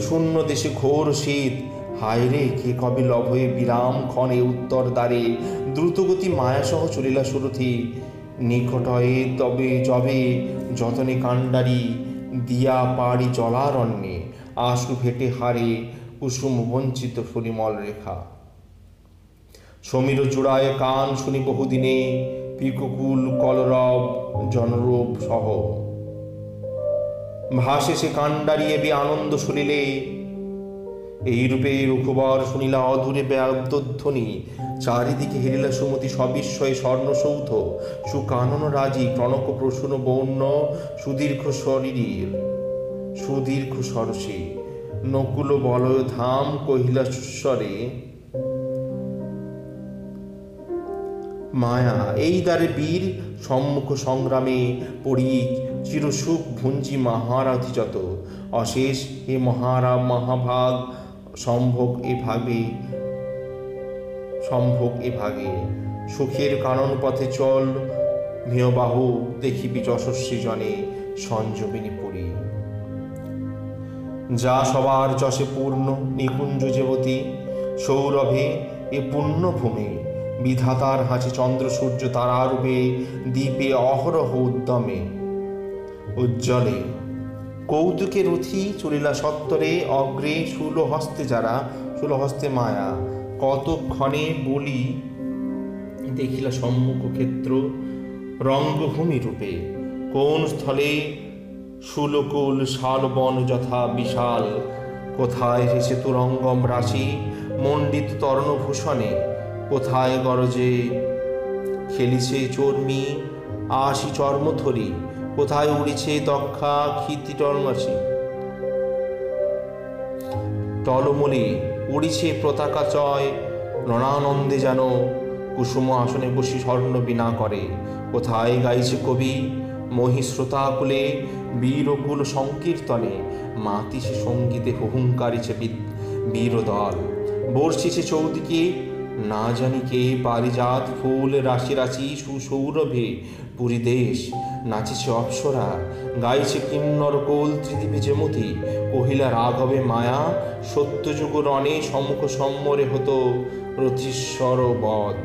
শূন্য দেশে ঘোর শীত। হায় রে, কে কবে লভয়ে বিরাম ক্ষণে উত্তর দ্বারে? দ্রুতগতি মায়াসহ চলিলা সুরথি। নিকটয়ে তবে যবে যতনে কাণ্ডারি, দিয়া পাড়ি জলারণ্যে। আশু ফেটে হারে কুসুম বঞ্চিত পরিমল রেখা। সমীর জোড়ায় কান শুনি বহুদিনে পিকুকুল কলরব জনরূপ সহ। ভাসে সে কাণ্ডারিয়ে বে আনন্দ শুনিলে। এই রূপে রুখবর শুনিলা অধুরে ব্যাধ্বনি চারিদিকে হেরিলা সুমতি সবিস্ময়ে স্বর্ণসৌধ। সুকানন রাজি কনক প্রসূন বৌন্য সুদীর্ঘ শরীর, সুদীর্ঘ সরসে। নকুল বলয় ধাম কহিলা মায়া। এই দ্বারে বীর সম্মুখ সংগ্রামে পড়ি চিরসুখ ভুঞ্জি মহারাধি যত। অশেষ হে মহারা মহাভাগ, সম্ভোগ এ ভাগে, সম্ভোগ এ ভাগে। সুখের কারণ পথে চল বাহু দেখিবি যশস্বী জনে সঞ্জীবিনী পুরী যা সবার যশে পূর্ণ, নিকুঞ্জ যেবতী সৌরভে এ পুণ্যভূমি বিধাতার হাসি চন্দ্র সূর্য তারারূপে দ্বীপে অহরহ উদ্যমে। উজ্জ্বলে, কৌতুকে রথি চলিলা সত্তরে, অগ্রে হস্তে যারা হস্তে মায়া, কতক্ষণে বলি দেখিলা সম্মুখ ক্ষেত্র, রঙ্গভূমি রূপে। কোন স্থলে সুলকুল শালবন যথা বিশাল, কোথায় হেসে তুরঙ্গম রাশি, মণ্ডিত তর্ণভূষণে। কোথায় গরজে খেলিছে চর্মি আশি চর্মথরি কোথায় উড়িছে দক্ষা ক্ষিতি টলমাছি টলমলি উড়িছে প্রতাকা চয় রণানন্দে যেন কুসুম আসনে বসি স্বর্ণ বিনা করে। কোথায় গাইছে কবি মহিশ্রোতাকুলে বীরকুল সংকীর্তনে, মাতিছে সঙ্গীতে হুহুঙ্কারিছে বীরদল। বর্ষিছে চৌদিকে না জানি কে পারিজাত ফুল, রাশি রাশি, সুসৌরভে পুরী দেশ। নাচিছে অপ্সরা, গাইছে কিন্নর কোল, ত্রিদীপে যেমতি কহিলা রাঘবে মায়া, সত্যযুগ রণে সম্মুখ সম্মরে হতো রথীশ্বর বধ।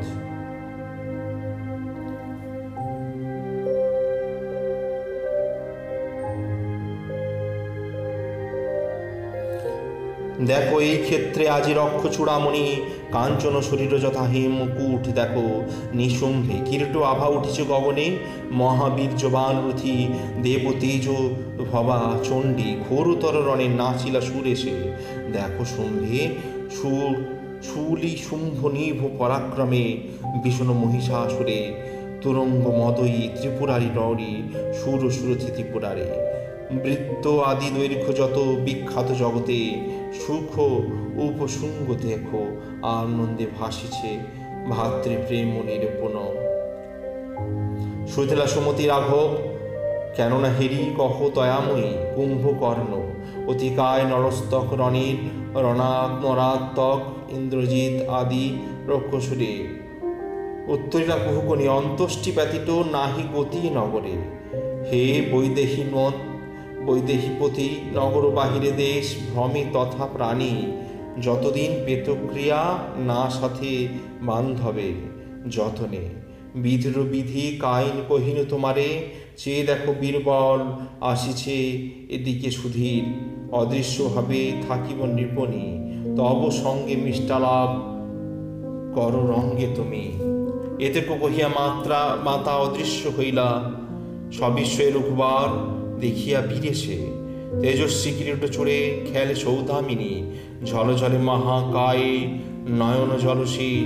দেখো এই ক্ষেত্রে আজি রক্ষ চূড়ামণি কাঞ্চন শরীর যথা হেম মুকুট দেখো নিশুম্ভে কিরট আভা উঠিছে গগনে? মহাবীর জবান রথি দেব তেজ ভবা চণ্ডী, ঘোরতর রণে নাচিলা সুরেশে দেখো শুম্ভে সুর শুলি শুম্ভ নিভ পরাক্রমে ভীষণ মহিষাসুরে, তুরঙ্গ মদয়ী ত্রিপুরারি নরী সুর সুরথি ত্রিপুরারে। বৃত্ত আদি দৈর্ঘ্য যত বিখ্যাত জগতে সুখ উপসুঙ্গ দেখো আনন্দে ভাসিছে ভাতৃপ্রেম নিরূপণ সুতলা সুমতি রাঘব, কেননা হেরি কহ তয়াময়ী কুম্ভকর্ণ, অতিকায় নরস্তক রণের, রণাত্মরাত্মক ইন্দ্রজিৎ আদি রক্ষসুরে। উত্তরীরা কুহুকনি অন্ত্যষ্টি ব্যতীত নাহি গতি নগরে। হে বৈদেহী নদ বৈদেহীপতি নগর বাহিরে দেশ, ভ্রমে তথা প্রাণী, যতদিন পেতক্রিয়া না সাথে বান্ধবে, যতনে। বিধির বিধি কাইন কহিনু তোমারে চেয়ে দেখো বীরবল আসিছে এদিকে সুধীর, অদৃশ্য হবে থাকিব নৃপণী তব সঙ্গে মিষ্টালাভ কর রঙ্গে তুমি। এতে কহিয়া মাত্রা, মাতা অদৃশ্য হইলা। সবিস্ময়ে রঘুবার দেখিয়া বিরেছে তেজস্বী কিরীট চড়ে খেলে সৌদামিনী। ঝল ঝলে মহাকায়ে নয়ন জলসী।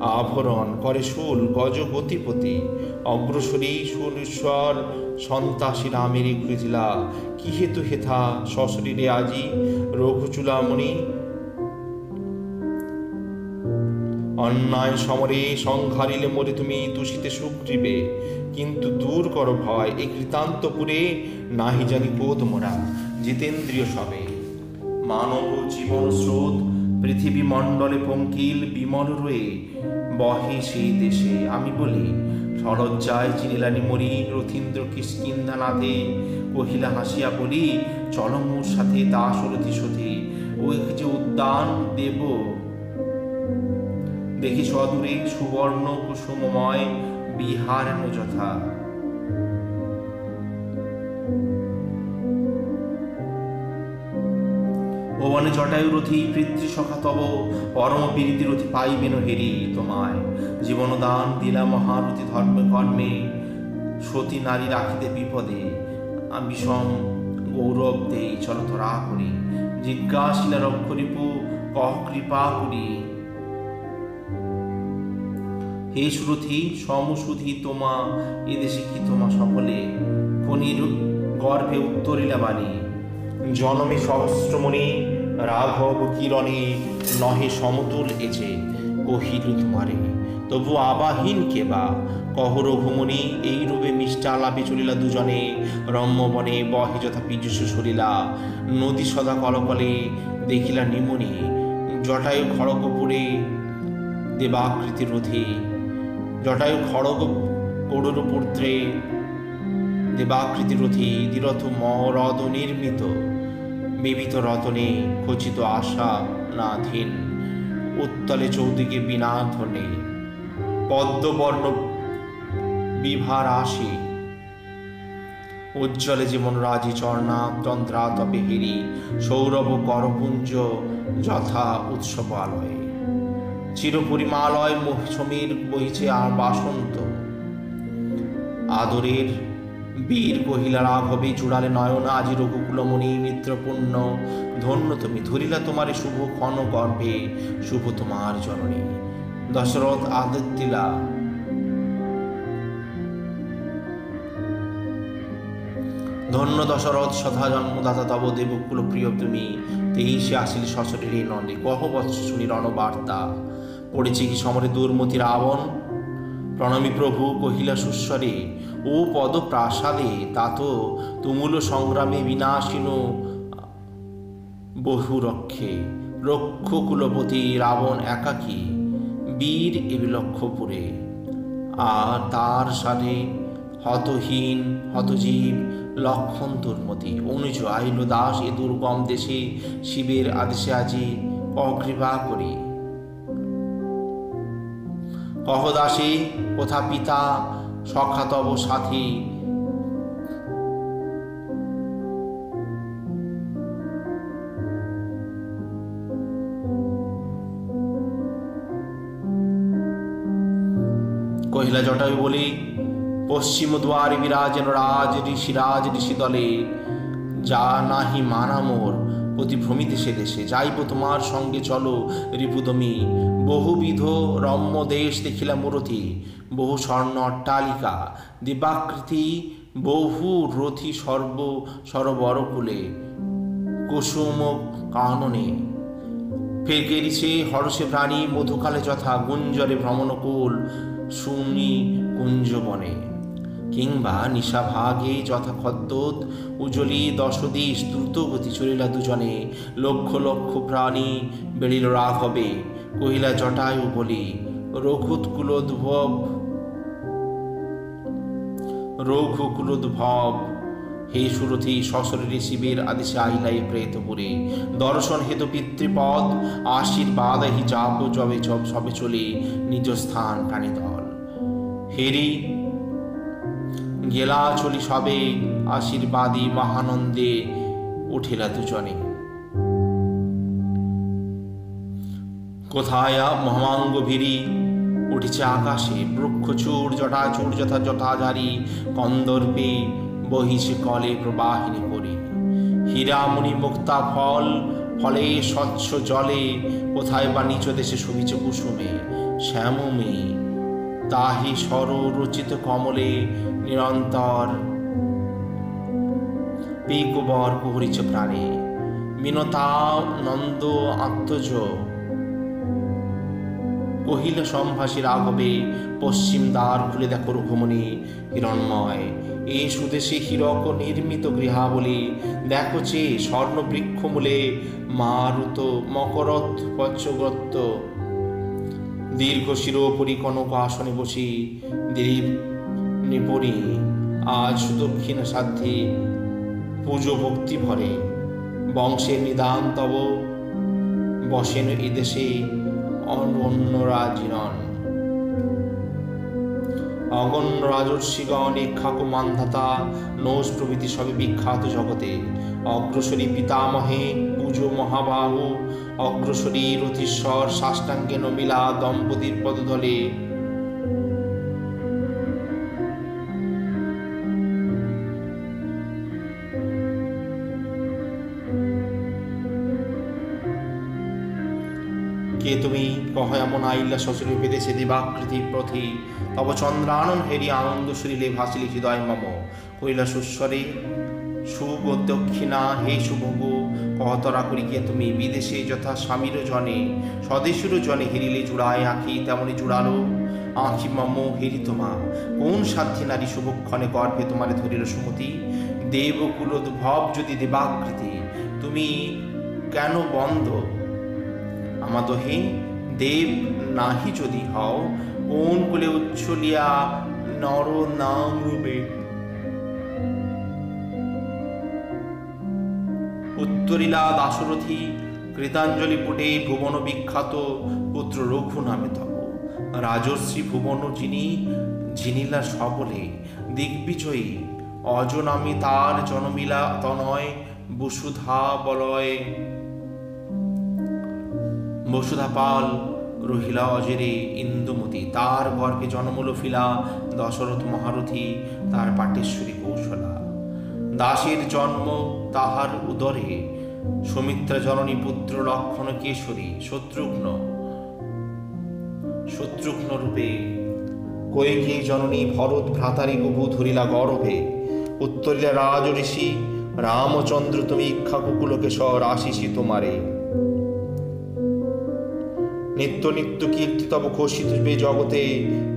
আভরণ করে শুল গজ গতিপতি। অগ্রসরী সুরেশ্বর সন্তাসী রামেরই কৃতিলা। কি হেতু হেথা সশরীরে আজি রঘুচূলামণি অন্যায় সমরে সংহারিলে মরে তুমি তুষিতে সুগ্রীবে কিন্তু দূর কর ভয় এই কৃতান্তপুরে নাহি জানি বোধ মোরা, জিতেন্দ্রিয় সবে। মানব জীবন স্রোত, পৃথিবী মণ্ডলে পঙ্কিল বিমল রয়ে, বহে সেই দেশে আমি বলি সরজ্জায় চিনিলানি মরি, রথীন্দ্র কিষ্কিন্দা নাথে কহিলা হাসিয়া বলি, চল মোর সাথে দাসরথী সথে ওই যে উদ্যান দেব। দেখি সদূরে সুবর্ণ কুসুমময় বিহার যথা। ভুবনে জটায়ু রথি পিতৃসখা তব পরম প্রীতি রথি পাইবেন হেরি তোমায়। জীবন দান দিলা মহারথি ধর্ম কর্মে, সতী নারী রাখিতে বিপদে। সম গৌরব দেই, চল ধরা করি জিজ্ঞাসিলা রক্ষরিপু কহ কৃপা করি। হে সুরথি, সমসুধি তোমা এদেশে কি তোমা সকলে? খনির গর্ভে উত্তরিলা বাণী। জনমে সহস্রমণি রাঘব কিরণে নহে সমতুল এজে কহিল তোমারে। তবু আবাহীন কেবা কহ রঘুমণি এই রূপে মিষ্টালাপে চলিলা দুজনে, রম্যবনে বহে যথা পীযুষ সরিলা। নদী সদা কলকলে দেখিলা নিমনি, জটায়ু খড়গপুরে দেবাকৃতি রোধে। জটায়ু খড়গ করুর পুত্রে দেবাকৃতি রথি মরদ নির্মিত। বিবিত রতনে খচিত আশা নাধীন উত্তলে চৌদিকে বিনাধনে পদ্মবর্ণ বিভার আসি। উজ্জ্বলে জীবন রাজি চর্ণা তন্ত্রা তপে হেরি, সৌরভ করপুঞ্জ যথা উৎসব আলয়ে। চিরপরিমালয় সমীর বহিছে আর বাসন্ত। আদরের বীর কহিলা রাঘবে চূড়ালে নয়ন, আজি রঘুকুলমণি মিত্রপূর্ণ ধন্য তুমি, ধরিলা তোমারে শুভ ক্ষণ গর্ভে শুভ তোমার জননী। দশরথ আদিত্যিলা। ধন্য দশরথ সদা জন্মদাতা, তব দেবকুল প্রিয় তুমি। তেইশে আসিল সশরীরে নন্দে, কহ বৎস শুনি রণবার্তা। পড়েছে কি সমরে দুর্মতি রাবণ? প্রণমী প্রভু কহিলা, সুস্বরে ও পদ প্রাসাদে তাত তুমুল সংগ্রামে বিনাশীন বহু রক্ষে রক্ষ কুলপতি রাবণ একাকী, বীর এবিলক্ষপুরে। আর তার সাথে হতহীন, হতজীব লক্ষণ দুর্মতি। অনুজ আইল, দাস এ দুর্গম দেশে শিবের আদেশে আজি অকৃপা করি। কহদাসী কোথা পিতা সখাতব সাথী। কহিলা জটায়ু বলি, পশ্চিম দুয়ার বিরাজেন রাজ, ঋষি রাজ, ঋষি দলে। যা নাহি মানা মোর প্রতিভ্রমিতে সে দেশে। যাইব তোমার সঙ্গে, চলো রিপুদমি। বহুবিধ রম্য দেশ দেখিলাম মূরতি বহু স্বর্ণ অট্টালিকা, দিবাকৃতি, বহু রথি সর্ব সরবর কুলে কুসুম কাননে। ফেরকেরিছে হরসে প্রাণী, মধুকালে যথা গুঞ্জরে ভ্রমণকুল শুনি কুঞ্জবনে। কিংবা নিশাভাগে যথা খদ্যোত উজলি দশদিশ দ্রুতগতি চলিলা দুজনে, লক্ষ লক্ষ প্রাণী বেড়িল রাঘবে। কহিলা, জটায়ু বলি রঘুৎকুলোদ্ভব রঘুকুলোদ্ভব, হে সুরথি সশরীরে শিবের আদেশে আইলাই প্রেতপুরে দর্শন হেতু পিতৃপদ, আশীর্বাদ হি যাপ জবে জব সবে চলে নিজ স্থান প্রাণী দল। হেরি, গেলা চলি সবে, আশীর্বাদী মহানন্দে উঠিলা দুজনে। কোথায় মহামাঙ্গ ভিড়ি উঠেছে আকাশে বৃক্ষচূর জটাচূর যথা জটাধারী কন্দর্পে বহিছে কলে প্রবাহিনী করে হীরামণি মুক্তা ফল, ফলে স্বচ্ছ জলে, কোথায় বা নিচ দেশে শোভিছে কুসুমে, শ্যামমে। তাহি সর রচিত কমলে নিরন্তর পিকবর কুহরিছে প্রাণে। মিনতা নন্দ আত্মজ কহিল সম্ভাসী রাঘবে, পশ্চিম দ্বার খুলে দেখো রঘুমণি, হিরণময়। এ সুদেশে হীরক নির্মিত গৃহাবলী। দেখো চে স্বর্ণ বৃক্ষ মূলে মারুত মকরত পচ্চগত্ত দীর্ঘ শিরোপরি কনক আসনে বসি, দিলীপ নিপরি। আজ দক্ষিণ সাধ্যে পুজো ভক্তি ভরে। বংশের নিদান তব, বসেন এদেশে অন্য রাজিনন অগণ্য রাজর্ষিগণ ইক্ষাকু মান্ধাতা নৌষ প্রভৃতি সবে বিখ্যাত জগতে। অগ্রসরী পিতামহে পুজো মহাবাহু, অগ্রসরী রথীশ্বর সাষ্টাঙ্গে নমিলা দম্পতির পদতলে এমন আইল্লা শ্বশুরে বিদেশে দিবাকৃতি প্রথি তব চন্দ্রানন হেরি আনন্দ শরীরে ভাসিলি হৃদয় মম। কইলা সুস্বরে সুগদক্ষিণা হে শুভগু কহতরা করি কে তুমি বিদেশে যথা স্বামীর জনে। স্বদেশের জনে হেরিলে জুড়ায় আঁখি, তেমনি জুড়ালো আঁখি মম হেরি তোমা। কোন সাধ্যী নারী শুভক্ষণে গর্ভে তোমারে ধরিল সুমতি? দেবকুলোদ্ভব যদি দেবাকৃতি, তুমি কেন বন্ধ? আমাদহে দেব নাহি যদি হও কোন কুলে উচ্ছলিয়া নর নাম রূপে। উত্তরিলা দাশরথী কৃতাঞ্জলি পুটে ভুবন বিখ্যাত পুত্র রঘু নামে তব রাজশ্রী ভুবন যিনি, জিনিলা সবলে। দিগ্বিজয়ী, অজনামী তার জনমিলা তনয় বসুধা বলয় বসুধা পাল রহিলা অজেরে ইন্দুমতি। তার গর্ভে জন্মল ফিলা দশরথ মহারথী, তার পাটেশ্বরী কৌশলা। দাসের জন্ম তাহার উদরে, সুমিত্রা জননী পুত্র লক্ষণ কেশরী, শত্রুঘ্ন শত্রুঘ্ন রূপে। কয়েকী জননী ভরত ভ্রাতারি বুভু ধরিলা গর্ভে। উত্তরিলা রাজ ঋষি, রামচন্দ্র তুমি ইক্ষাকুকুলকেশর আসিসি তোমারে। নিত্য নিত্য কীর্তি তব ঘোষিত জগতে,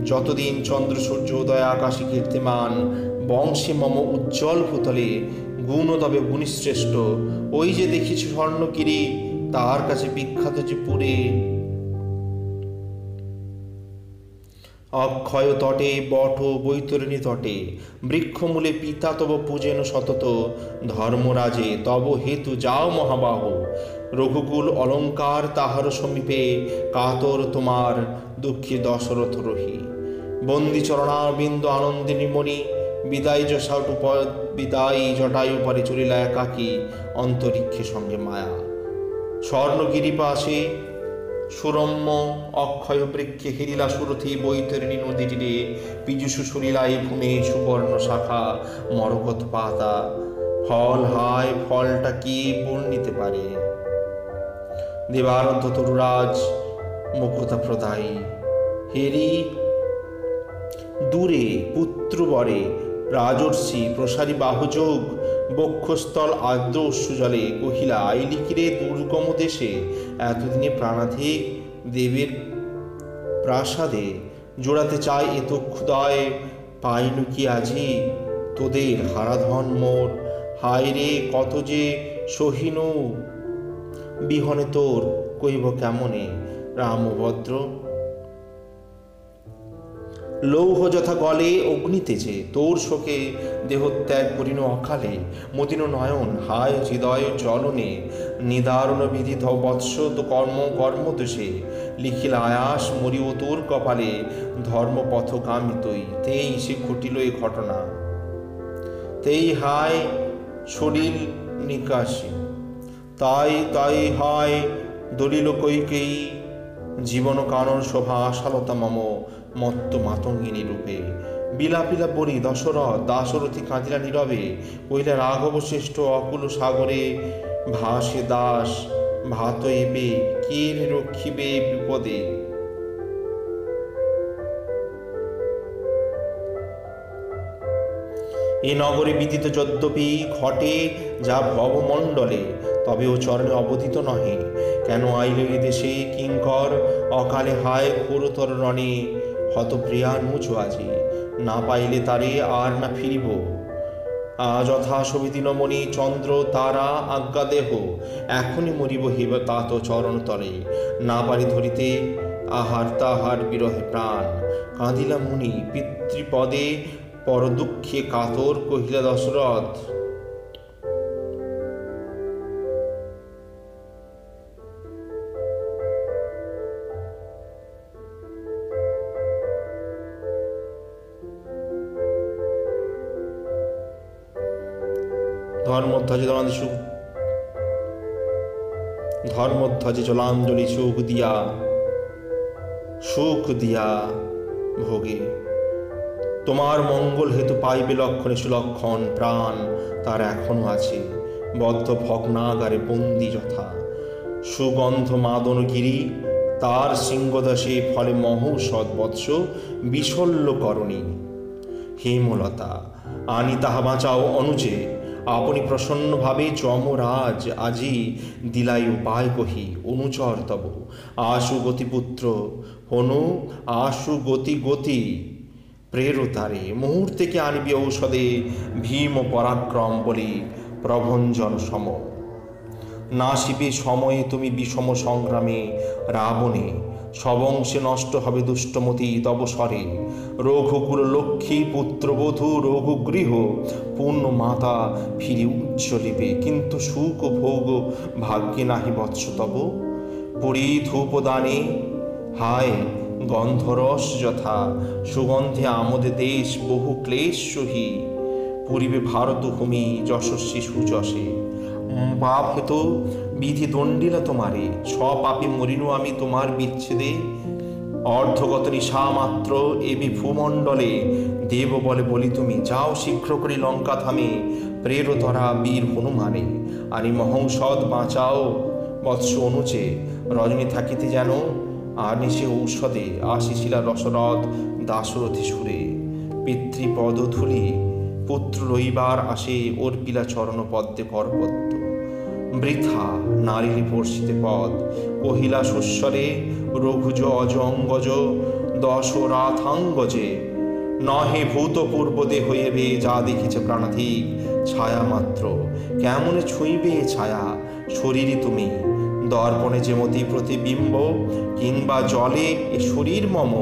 যতদিন চন্দ্র, সূর্য, উদয়, আকাশে কীর্তিমান, বংশে মম উজ্জ্বল ভূতলে, গুণ তবে গুণীশ্রেষ্ঠ। ওই যে দেখিছি স্বর্ণকিরি তার কাছে বিখ্যাত যে পুরে অক্ষয় তটে, বট বৈতরণী তটে, বৃক্ষমূলে পিতা তব পূজেন সতত, ধর্মরাজে তব হেতু যাও মহাবাহ। রঘুকুল অলঙ্কার তাহার সমীপে, কাতর তোমার দুঃখী দশরথ রহি। বন্দি চরণারবিন্দ আনন্দিনী মণি, বিদায় যশাট বিদায়ী জটায়ু পরে চলিলা একাকী অন্তরিক্ষে সঙ্গে মায়া। স্বর্ণগিরি পাশে সুরম্য অক্ষয় বৃক্ষে হেরিলা সুরথি বৈতরণী নদীটিরে পীযুষু সলিলাই ভূমে সুবর্ণ শাখা, মরকত পাতা। ফল হায়, ফলটা কি বর্ণিতে পারে? দেবারধ্য তরুরাজ, মুকুতা প্রদায়ী। হেরি, দূরে পুত্র বরে রাজর্ষি প্রসারী বাহুযোগ বক্ষস্থল আর্দ্র অশ্রুজলে কহিলা আইলিকিরে দুর্গম দেশে এতদিনে প্রাণাধিক দেবের প্রাসাদে জোড়াতে চাই এ ক্ষুদয় পাইনু কি আজি তোদের হারাধন মোর? হায় রে, কত যে সহিনু বিহনে তোর কইব কেমনে রামভদ্র? লৌহ যথা গলে অগ্নিতেজে তোর শোকে দেহত্যাগ করিন অকালে, মতিন নয়ন, হায় হৃদয় চলনে, নিদারুণ বিধি ধ বৎস তো কর্ম কর্মদোষে লিখিল আয়াস মরিও তোর কপালে ধর্মপথ কামিতই তেই সে ঘটিল এ ঘটনা। তেই হায় শরীর নিকাশে, তাই তাই হায় দলিল কৈকেয়ী জীবন কারণ শোভা আশালতা মম মত্ত মাতঙ্গিনী রূপে। বিলাপিলা বলি দশরথ দাশরথী কাঁদিলা নীরবে কইলা রাঘব শ্রেষ্ঠ অকুল সাগরে, ভাসে দাস, ভাত এবে, কে রক্ষিবে বিপদে? এ নগরে বিদিত যদ্যপি ঘটে যা ভবমণ্ডলে তবেও চরণে অবধিত নহে। কেন আইল এ দেশে কিঙ্কর, অকালে হায় ঘোরতর রণে হতপ্রিয়া নুচু আজি না পাইলে তারে আর না ফিরিব। যথা সবিদিনমণি চন্দ্র, তারা, আজ্ঞা, দেহ, এখনই মরিব হিব তাত চরণ তরে। না পারি ধরিতে আহার তাহার বিরহে প্রাণ। কাঁদিলা মুনি, পিতৃপদে পরদুঃখে কাতর কহিলা দশরথ ধর্মধ্বজে সুখ। ধর্মধ্বজে জলাঞ্জলি সুখ দিয়া সুখ দিয়া ভোগে। তোমার মঙ্গল হেতু পাইবে লক্ষণে সুলক্ষণ প্রাণ, তার এখনও আছে। বদ্ধ ভগ্নাগারে বন্দি যথা। সুগন্ধ মাদনগিরি তার সিংহদাসে ফলে বৎস বিশল্য করণী। হেমলতা, আনি তাহা বাঁচাও অনুজে। আপনি প্রসন্নভাবে যমরাজ আজি দিলাই উপায় কহি, অনুচর তব। আশু গতিপুত্র হনু আশু গতি গতি। প্রেরতারে মুহূর্তেকে আনিবি ঔষধে ভীম পরাক্রম বলি প্রভঞ্জন সম। নাসিবে সময়ে তুমি বিষম সংগ্রামে রাবণে সবংশে নষ্ট হবে দুষ্টমতি তব স্বরে রঘুকুল লক্ষ্মী পুত্রবধূ রঘুগৃহ, পূর্ণ মাতা ফিরি উজ্জ্বলিবে। কিন্তু সুখ ভোগ ভাগ্যে নাহি বৎস তব। পুরী ধূপদানে, হায় গন্ধরস যথা, সুগন্ধে আমোদে দেশ বহু ক্লেশ সহি। পুরিবে ভারত ভূমি যশস্বী সুযশে। পাপ হেতু বিধি দণ্ডিলা তোমারে। পাপে মরিনু আমি তোমার বিচ্ছেদে। অর্ধগত নিশা মাত্র এবি ভূমণ্ডলে দেব বলে বলি তুমি, যাও শীঘ্র করে লঙ্কা থামে। প্রেরতরা বীর হনুমানে। আনি মহংসদ, বাঁচাও বৎস অনুচে। রজনী থাকিতে যেন আর নিশে ঔষধে। আসিছিলা রসরথ দাসরথী সুরে। পিতৃপদ ধুলি, পুত্র রইবার আসে। অর্পিলা চরণ পদ্মে করপদ্ম বৃথা নারীলি পর্ষিতে পদ। কহিলা, সুস্বরে রঘুজ অজঙ্গজ দশ রাথাঙ্গজে নহে ভূতপূর্ব দেহ হইবে যা দেখিছে প্রাণাধিক ছায়া মাত্র। কেমন ছুঁইবে ছায়া? শরীরই তুমি দর্পণে যেমতি প্রতিবিম্ব, কিংবা জলে এ শরীর মম,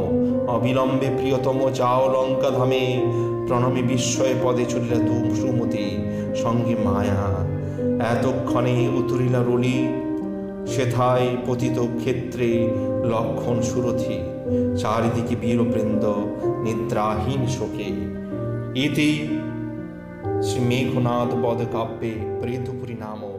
অবিলম্বে প্রিয়তম যাও লঙ্কা ধামে প্রণমী বিস্ময়ে পদে চলিলা তু সুমতি, সঙ্গে মায়া এতক্ষণে উতরিলা রলি সেথায় পতিত ক্ষেত্রে লক্ষণ সুরথি, চারিদিকে বীরবৃন্দ, নিদ্রাহীন শোকে। ইতি শ্রী মেঘনাথ বধ কাব্যে প্রেতপুরী নাম